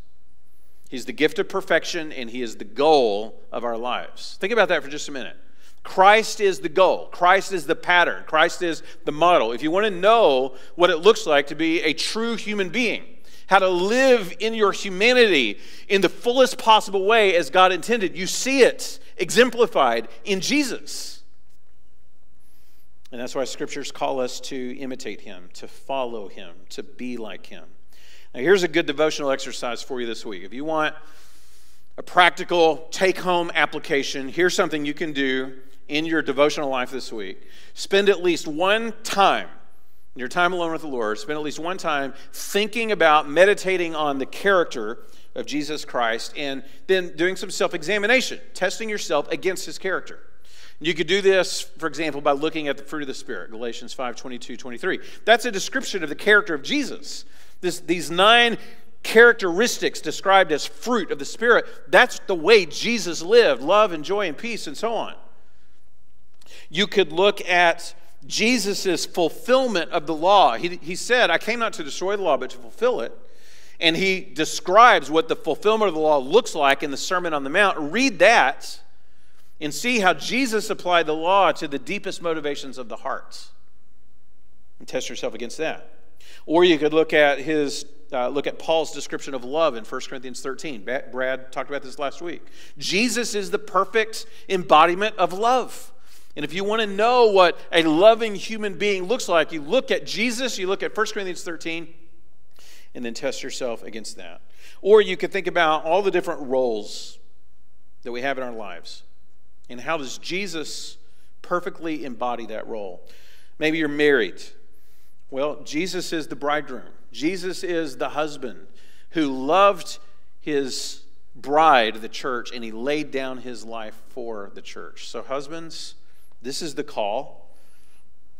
He's the gift of perfection and He is the goal of our lives. Think about that for just a minute. Christ is the goal. Christ is the pattern. Christ is the model. If you want to know what it looks like to be a true human being, how to live in your humanity in the fullest possible way as God intended, you see it exemplified in Jesus. And that's why scriptures call us to imitate him, to follow him, to be like him. Now, here's a good devotional exercise for you this week. If you want a practical take home application, here's something you can do in your devotional life this week, spend at least one time in your time alone with the Lord, spend at least one time thinking about, meditating on the character of Jesus Christ, and then doing some self examination, testing yourself against his character. You could do this, for example, by looking at the fruit of the Spirit, Galatians 5 22, 23. That's a description of the character of Jesus. This, these nine characteristics described as fruit of the Spirit, that's the way Jesus lived love and joy and peace and so on. You could look at Jesus' fulfillment of the law. He, he said, I came not to destroy the law, but to fulfill it. And he describes what the fulfillment of the law looks like in the Sermon on the Mount. Read that and see how Jesus applied the law to the deepest motivations of the heart. And test yourself against that. Or you could look at his uh, look at Paul's description of love in 1 Corinthians 13. Brad talked about this last week. Jesus is the perfect embodiment of love. And if you want to know what a loving human being looks like, you look at Jesus, you look at 1 Corinthians 13, and then test yourself against that. Or you could think about all the different roles that we have in our lives. And how does Jesus perfectly embody that role? Maybe you're married. Well, Jesus is the bridegroom, Jesus is the husband who loved his bride, the church, and he laid down his life for the church. So, husbands, this is the call.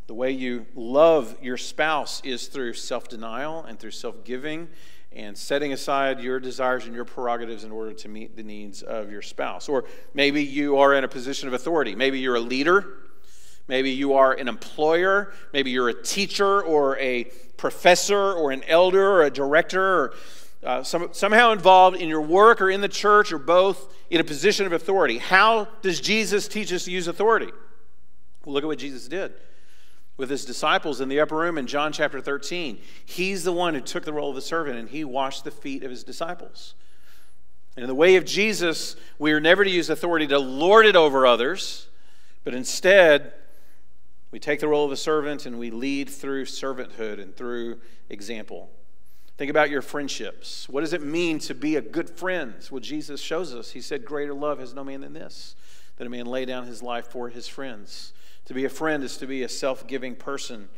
The way you love your spouse is through self denial and through self giving and setting aside your desires and your prerogatives in order to meet the needs of your spouse. Or maybe you are in a position of authority. Maybe you're a leader. Maybe you are an employer. Maybe you're a teacher or a professor or an elder or a director or uh, some, somehow involved in your work or in the church or both in a position of authority. How does Jesus teach us to use authority? Well, look at what Jesus did with his disciples in the upper room in John chapter 13. He's the one who took the role of the servant and he washed the feet of his disciples. And in the way of Jesus, we are never to use authority to lord it over others, but instead, we take the role of a servant and we lead through servanthood and through example. Think about your friendships. What does it mean to be a good friend? Well, Jesus shows us. He said, Greater love has no man than this, that a man lay down his life for his friends. To be a friend is to be a self giving person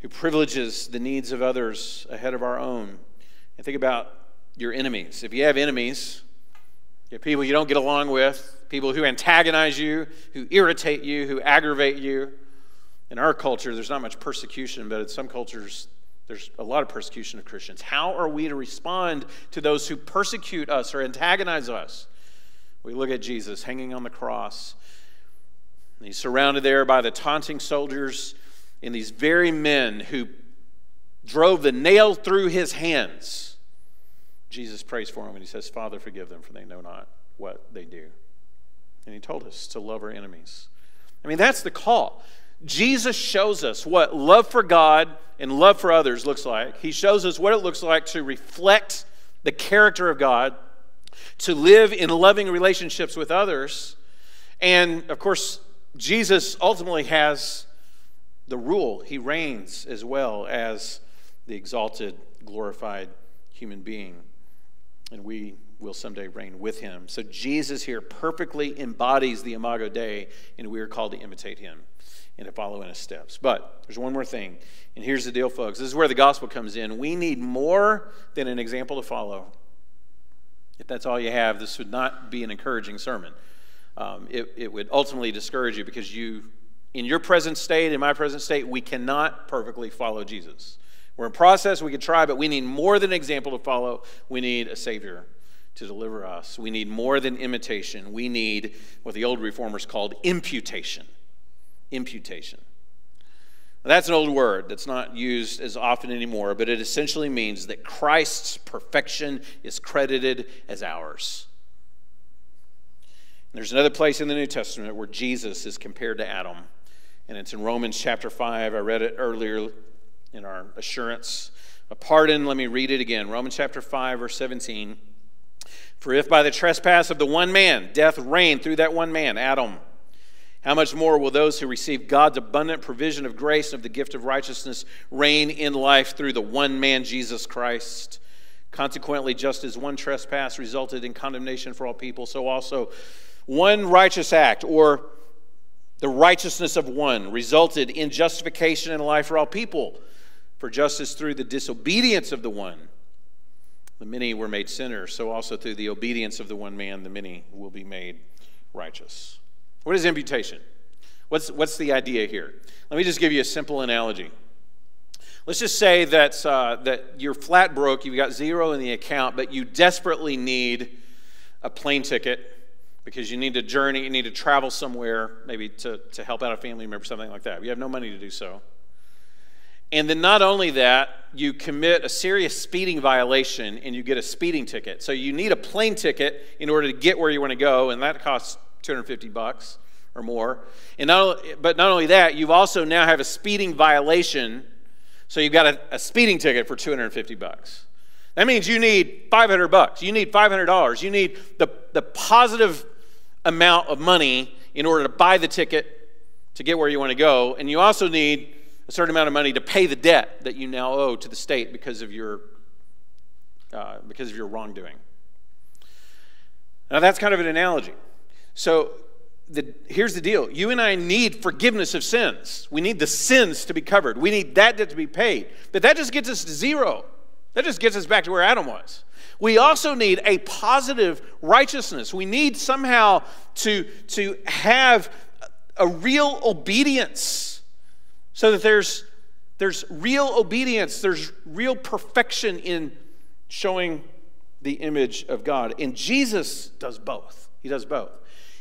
who privileges the needs of others ahead of our own. And think about your enemies. If you have enemies, you have people you don't get along with, people who antagonize you, who irritate you, who aggravate you. In our culture, there's not much persecution, but in some cultures, there's a lot of persecution of Christians. How are we to respond to those who persecute us or antagonize us? We look at Jesus hanging on the cross he's surrounded there by the taunting soldiers and these very men who drove the nail through his hands. Jesus prays for him and he says, Father, forgive them, for they know not what they do. And he told us to love our enemies. I mean, that's the call. Jesus shows us what love for God and love for others looks like. He shows us what it looks like to reflect the character of God, to live in loving relationships with others. And of course, Jesus ultimately has the rule. He reigns as well as the exalted, glorified human being. And we will someday reign with him. So Jesus here perfectly embodies the Imago Dei, and we are called to imitate him and to follow in his steps. But there's one more thing, and here's the deal, folks. This is where the gospel comes in. We need more than an example to follow. If that's all you have, this would not be an encouraging sermon um, it, it would ultimately discourage you because you, in your present state, in my present state, we cannot perfectly follow Jesus. We're in process, we can try, but we need more than an example to follow. We need a Savior to deliver us. We need more than imitation. We need what the old reformers called imputation. Imputation. Now, that's an old word that's not used as often anymore, but it essentially means that Christ's perfection is credited as ours. There's another place in the New Testament where Jesus is compared to Adam, and it's in Romans chapter 5. I read it earlier in our assurance. A pardon, let me read it again. Romans chapter 5, verse 17. For if by the trespass of the one man death reigned through that one man, Adam, how much more will those who receive God's abundant provision of grace and of the gift of righteousness reign in life through the one man, Jesus Christ? Consequently, just as one trespass resulted in condemnation for all people, so also one righteous act or The righteousness of one resulted in justification and life for all people. For justice through the disobedience of the one, the many were made sinners. So also through the obedience of the one man, the many will be made righteous. What is imputation? What's, what's the idea here? Let me just give you a simple analogy. Let's just say that, uh, that you're flat broke, you've got zero in the account, but you desperately need a plane ticket because you need to journey, you need to travel somewhere, maybe to, to help out a family member, something like that. You have no money to do so. And then not only that, you commit a serious speeding violation and you get a speeding ticket. So you need a plane ticket in order to get where you want to go, and that costs 250 bucks or more. And not, but not only that, you also now have a speeding violation, so you've got a, a speeding ticket for 250 bucks. That means you need 500 bucks. You need $500. You need the, the positive amount of money in order to buy the ticket to get where you want to go. And you also need a certain amount of money to pay the debt that you now owe to the state because of your, uh, because of your wrongdoing. Now, that's kind of an analogy. So the, here's the deal you and I need forgiveness of sins. We need the sins to be covered, we need that debt to be paid. But that just gets us to zero. That just gets us back to where Adam was. We also need a positive righteousness. We need somehow to, to have a real obedience so that there's, there's real obedience, there's real perfection in showing the image of God. And Jesus does both. He does both.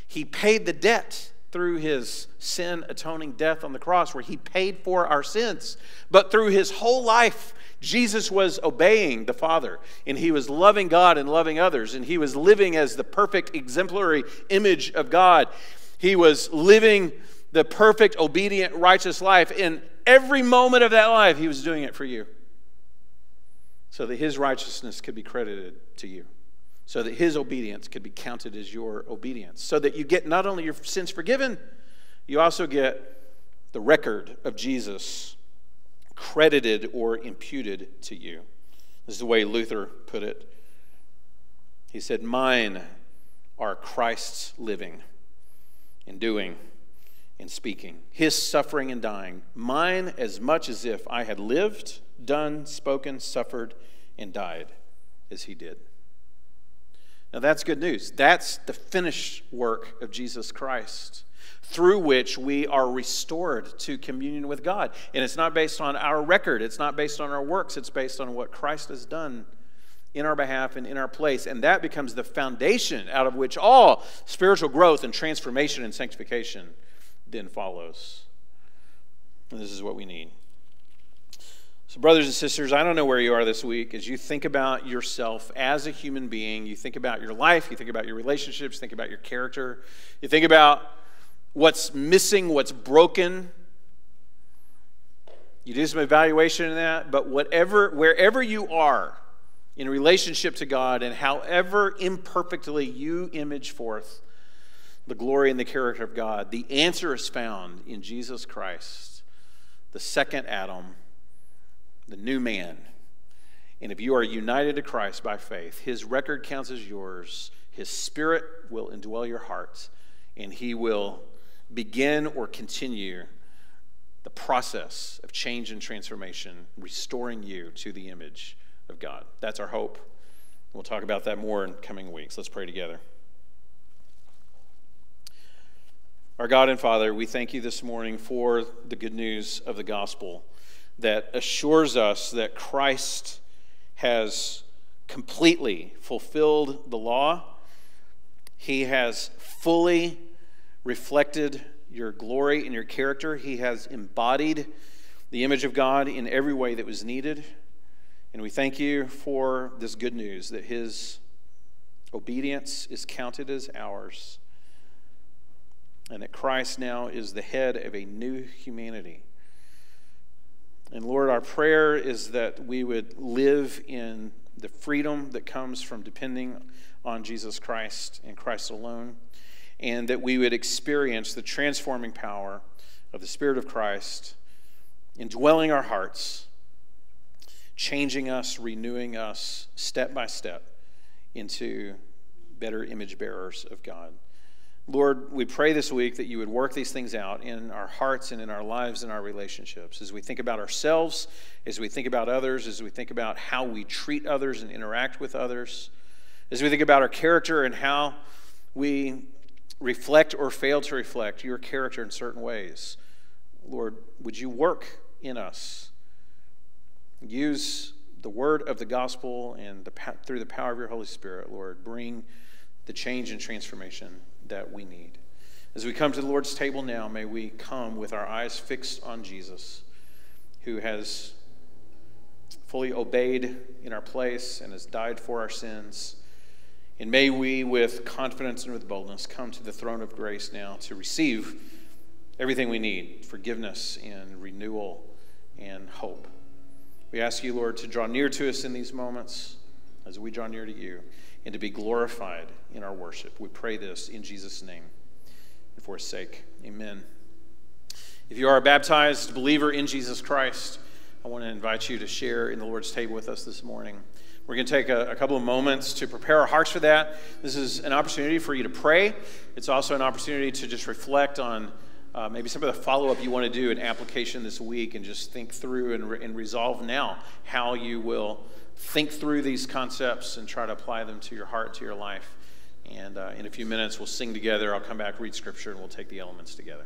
He paid the debt through his sin atoning death on the cross, where he paid for our sins. But through his whole life, Jesus was obeying the Father, and he was loving God and loving others, and he was living as the perfect exemplary image of God. He was living the perfect, obedient, righteous life. In every moment of that life, he was doing it for you. So that his righteousness could be credited to you. So that his obedience could be counted as your obedience. So that you get not only your sins forgiven, you also get the record of Jesus credited or imputed to you. This is the way Luther put it. He said, Mine are Christ's living and doing in speaking, his suffering and dying, mine as much as if I had lived, done, spoken, suffered, and died as he did. Now that's good news. That's the finished work of Jesus Christ, through which we are restored to communion with God. And it's not based on our record, it's not based on our works, it's based on what Christ has done in our behalf and in our place. And that becomes the foundation out of which all spiritual growth and transformation and sanctification then follows. And this is what we need. So, brothers and sisters, I don't know where you are this week as you think about yourself as a human being. You think about your life, you think about your relationships, think about your character, you think about what's missing, what's broken. You do some evaluation in that, but whatever, wherever you are in relationship to God and however imperfectly you image forth the glory and the character of God, the answer is found in Jesus Christ, the second Adam, the new man. And if you are united to Christ by faith, his record counts as yours. His spirit will indwell your heart, and he will begin or continue the process of change and transformation, restoring you to the image of God. That's our hope. We'll talk about that more in coming weeks. Let's pray together. Our God and Father, we thank you this morning for the good news of the gospel that assures us that Christ has completely fulfilled the law. He has fully reflected your glory and your character. He has embodied the image of God in every way that was needed. And we thank you for this good news that his obedience is counted as ours and that Christ now is the head of a new humanity. And Lord, our prayer is that we would live in the freedom that comes from depending on Jesus Christ and Christ alone, and that we would experience the transforming power of the Spirit of Christ indwelling our hearts, changing us, renewing us step by step into better image bearers of God. Lord, we pray this week that you would work these things out in our hearts and in our lives and our relationships. As we think about ourselves, as we think about others, as we think about how we treat others and interact with others, as we think about our character and how we reflect or fail to reflect your character in certain ways. Lord, would you work in us? Use the word of the gospel and the, through the power of your Holy Spirit, Lord, bring the change and transformation that we need. As we come to the Lord's table now, may we come with our eyes fixed on Jesus, who has fully obeyed in our place and has died for our sins. And may we, with confidence and with boldness, come to the throne of grace now to receive everything we need forgiveness and renewal and hope. We ask you, Lord, to draw near to us in these moments as we draw near to you and to be glorified in our worship. We pray this in Jesus' name and for his sake. Amen. If you are a baptized believer in Jesus Christ, I want to invite you to share in the Lord's table with us this morning. We're going to take a, a, couple of moments to prepare our hearts for that. This is an opportunity for you to pray. It's also an opportunity to just reflect on uh, maybe some of the follow up you want to do in application this week and just think through and, re- and resolve now how you will think through these concepts and try to apply them to your heart, to your life. And uh, in a few minutes, we'll sing together. I'll come back, read scripture, and we'll take the elements together.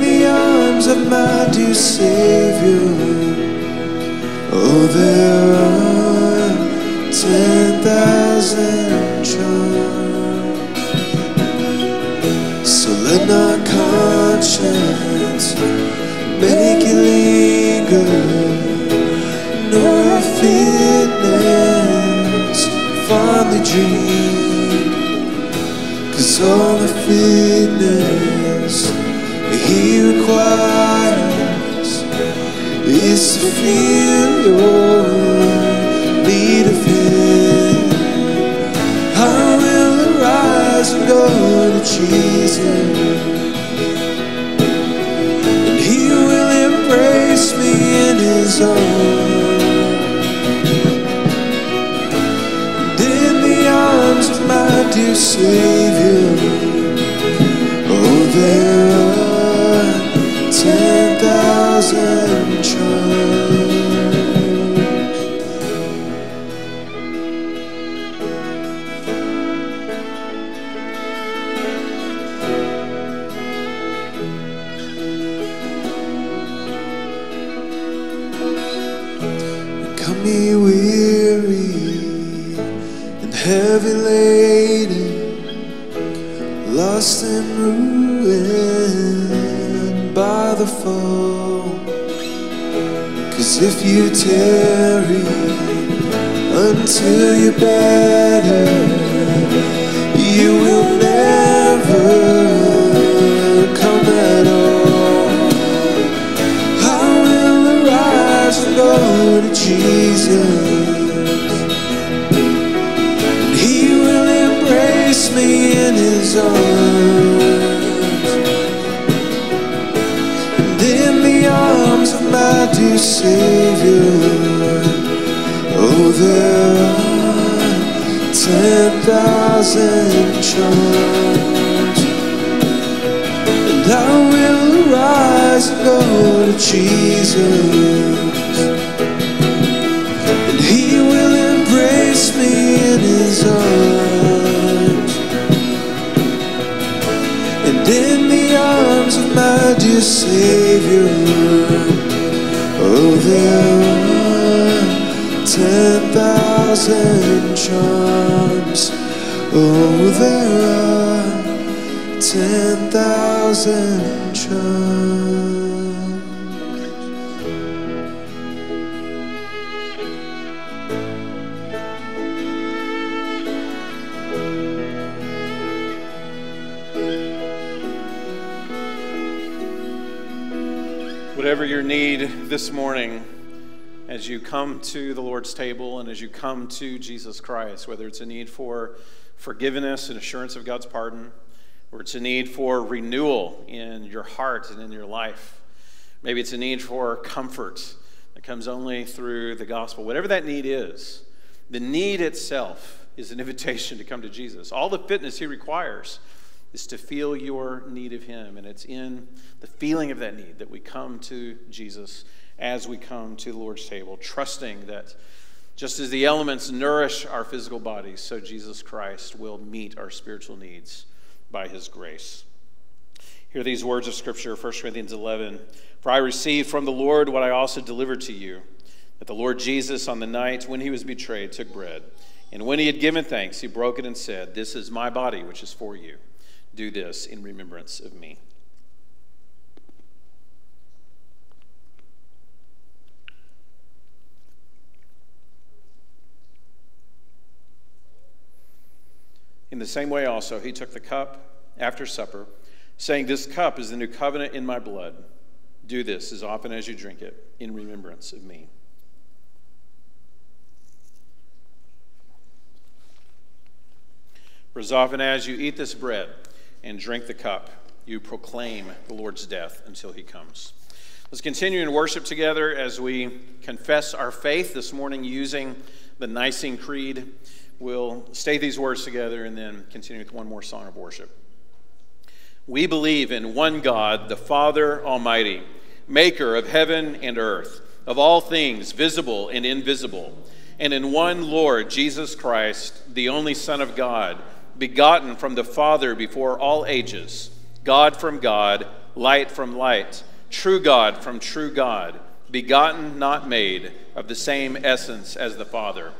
the arms of my dear Savior, Oh, there are ten thousand charms. So let not conscience make you of. I will arise and go to Jesus. And he will embrace me in his arms. In the arms of my dear Savior, oh, there are ten thousand lost and ruined by the fall. Cause if you tarry until you're better, you will never come at all. I will arise and go to Jesus. Arms. And in the arms of my dear Savior, oh, there are ten thousand charms. And I will arise and go to Jesus. And he will embrace me in his arms. In the arms of my dear Savior, oh, there are ten thousand charms. Oh, there are ten thousand charms. Whatever your need this morning, as you come to the Lord's table and as you come to Jesus Christ, whether it's a need for forgiveness and assurance of God's pardon, or it's a need for renewal in your heart and in your life, maybe it's a need for comfort that comes only through the gospel, whatever that need is, the need itself is an *laughs* invitation to come to Jesus. All the fitness he requires is to feel your need of Him. And it's in the feeling of that need that we come to Jesus as we come to the Lord's table, trusting that just as the elements nourish our physical bodies, so Jesus Christ will meet our spiritual needs by His grace. Hear these words of Scripture, 1 Corinthians 11. For I received from the Lord what I also delivered to you that the Lord Jesus, on the night when he was betrayed, took bread. And when he had given thanks, he broke it and said, This is my body, which is for you. Do this in remembrance of me. In the same way, also, he took the cup after supper, saying, This cup is the new covenant in my blood. Do this as often as you drink it in remembrance of me. For as often as you eat this bread and drink the cup, you proclaim the Lord's death until he comes. Let's continue in worship together as we confess our faith this morning using the Nicene Creed. We'll state these words together and then continue with one more song of worship. We believe in one God, the Father Almighty, maker of heaven and earth, of all things visible and invisible, and in one Lord Jesus Christ, the only Son of God, begotten from the Father before all ages, God from God, light from light, true God from true God, begotten, not made, of the same essence as the Father.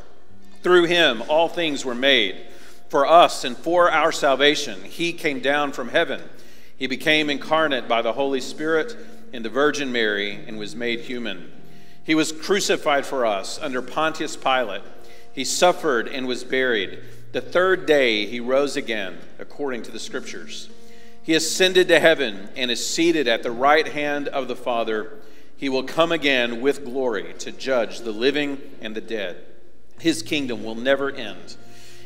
Through him all things were made. For us and for our salvation, he came down from heaven. He became incarnate by the Holy Spirit in the Virgin Mary and was made human. He was crucified for us under Pontius Pilate. He suffered and was buried. The third day he rose again, according to the Scriptures. He ascended to heaven and is seated at the right hand of the Father. He will come again with glory to judge the living and the dead. His kingdom will never end.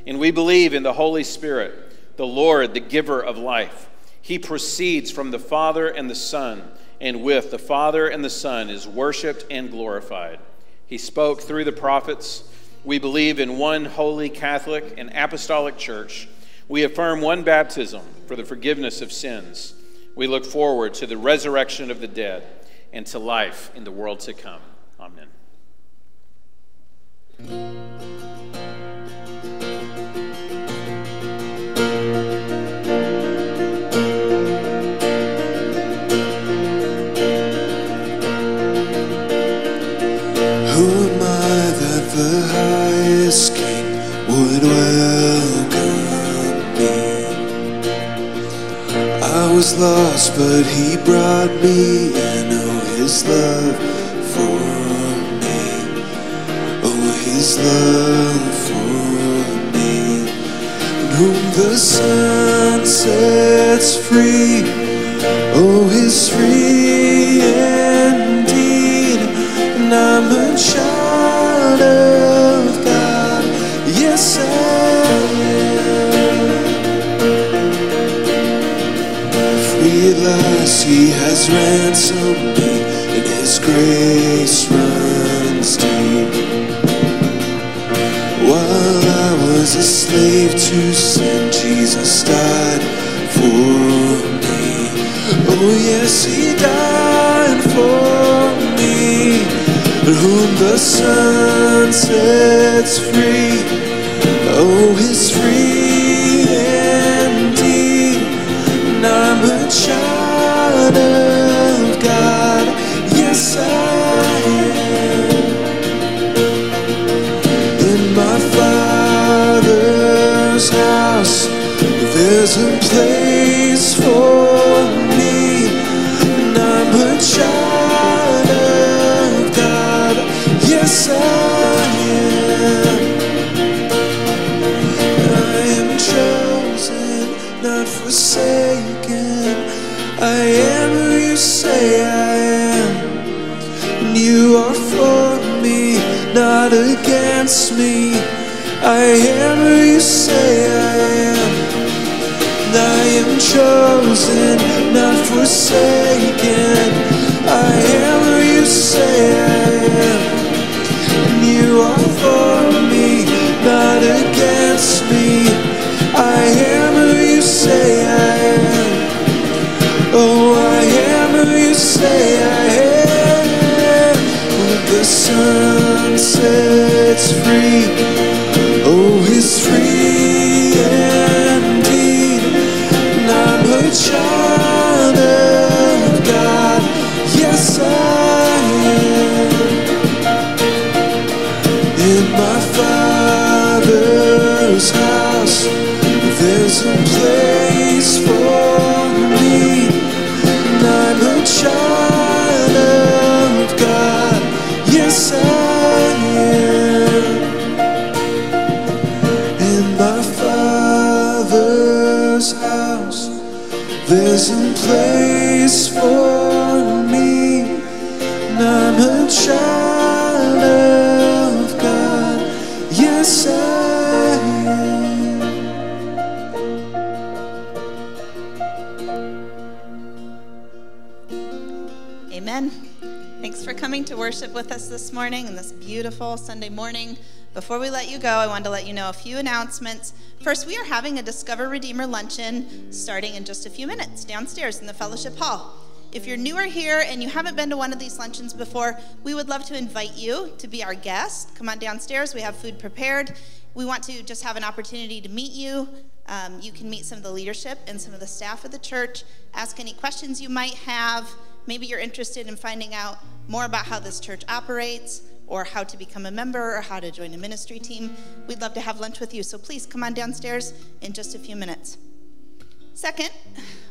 And we believe in the Holy Spirit, the Lord, the giver of life. He proceeds from the Father and the Son, and with the Father and the Son is worshiped and glorified. He spoke through the prophets. We believe in one holy Catholic and apostolic church. We affirm one baptism for the forgiveness of sins. We look forward to the resurrection of the dead and to life in the world to come. Amen. Who am I that the highest king would welcome me? I was lost, but he brought me in. Oh, his love for me. Oh, his love for me. And whom the Son sets free. Oh, is free indeed. And I'm a child Has me, and His grace runs deep. While I was a slave to sin, Jesus died for me. Oh, yes, He died for me. But whom the Son sets free, oh, is free I am who you say I am. And I am chosen, not forsaken. I am who you say I am. And you are for me, not against me. I am who you say I am. Oh, I am who you say I am. The Son sets free, oh, is free indeed. And I'm a child of God. Yes, I am. In my Father's house, there's a Father's house, there's a place for me. And I'm a child of God. Yes, I am. Amen. Thanks for coming to worship with us this morning and this beautiful Sunday morning. Before we let you go, I wanted to let you know a few announcements. First, we are having a Discover Redeemer luncheon starting in just a few minutes downstairs in the fellowship hall. If you're newer here and you haven't been to one of these luncheons before, we would love to invite you to be our guest. Come on downstairs, we have food prepared. We want to just have an opportunity to meet you. Um, you can meet some of the leadership and some of the staff of the church, ask any questions you might have, Maybe you're interested in finding out more about how this church operates, or how to become a member, or how to join a ministry team. We'd love to have lunch with you, so please come on downstairs in just a few minutes. Second,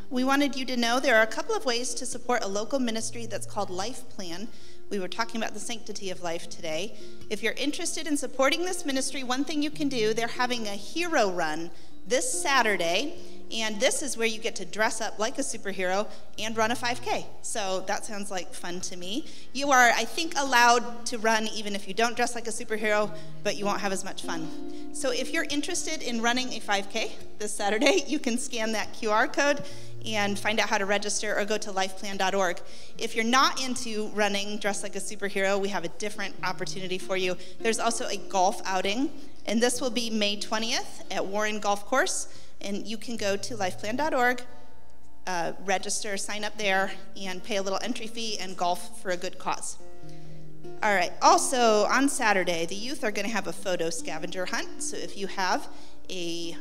we wanted you to know there are a couple of ways to support a local ministry that's called Life Plan. We were talking about the sanctity of life today. If you're interested in supporting this ministry, one thing you can do, they're having a hero run this Saturday. And this is where you get to dress up like a superhero and run a 5K. So that sounds like fun to me. You are, I think, allowed to run even if you don't dress like a superhero, but you won't have as much fun. So if you're interested in running a 5K this Saturday, *laughs* you can scan that QR code and find out how to register or go to lifeplan.org. If you're not into running dressed like a superhero, we have a different opportunity for you. There's also a golf outing, and this will be May 20th at Warren Golf Course. And you can go to lifeplan.org, uh, register, sign up there, and pay a little entry fee and golf for a good cause. All right, also on Saturday, the youth are going to have a photo scavenger hunt. So if you have a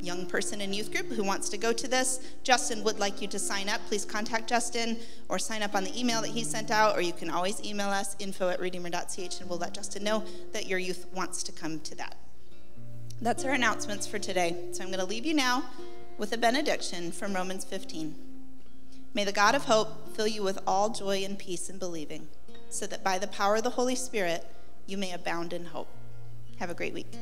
young person in youth group who wants to go to this, Justin would like you to sign up. Please contact Justin or sign up on the email that he sent out, or you can always email us info at redeemer.ch and we'll let Justin know that your youth wants to come to that. That's our announcements for today. So I'm going to leave you now with a benediction from Romans 15. May the God of hope fill you with all joy and peace in believing, so that by the power of the Holy Spirit you may abound in hope. Have a great week.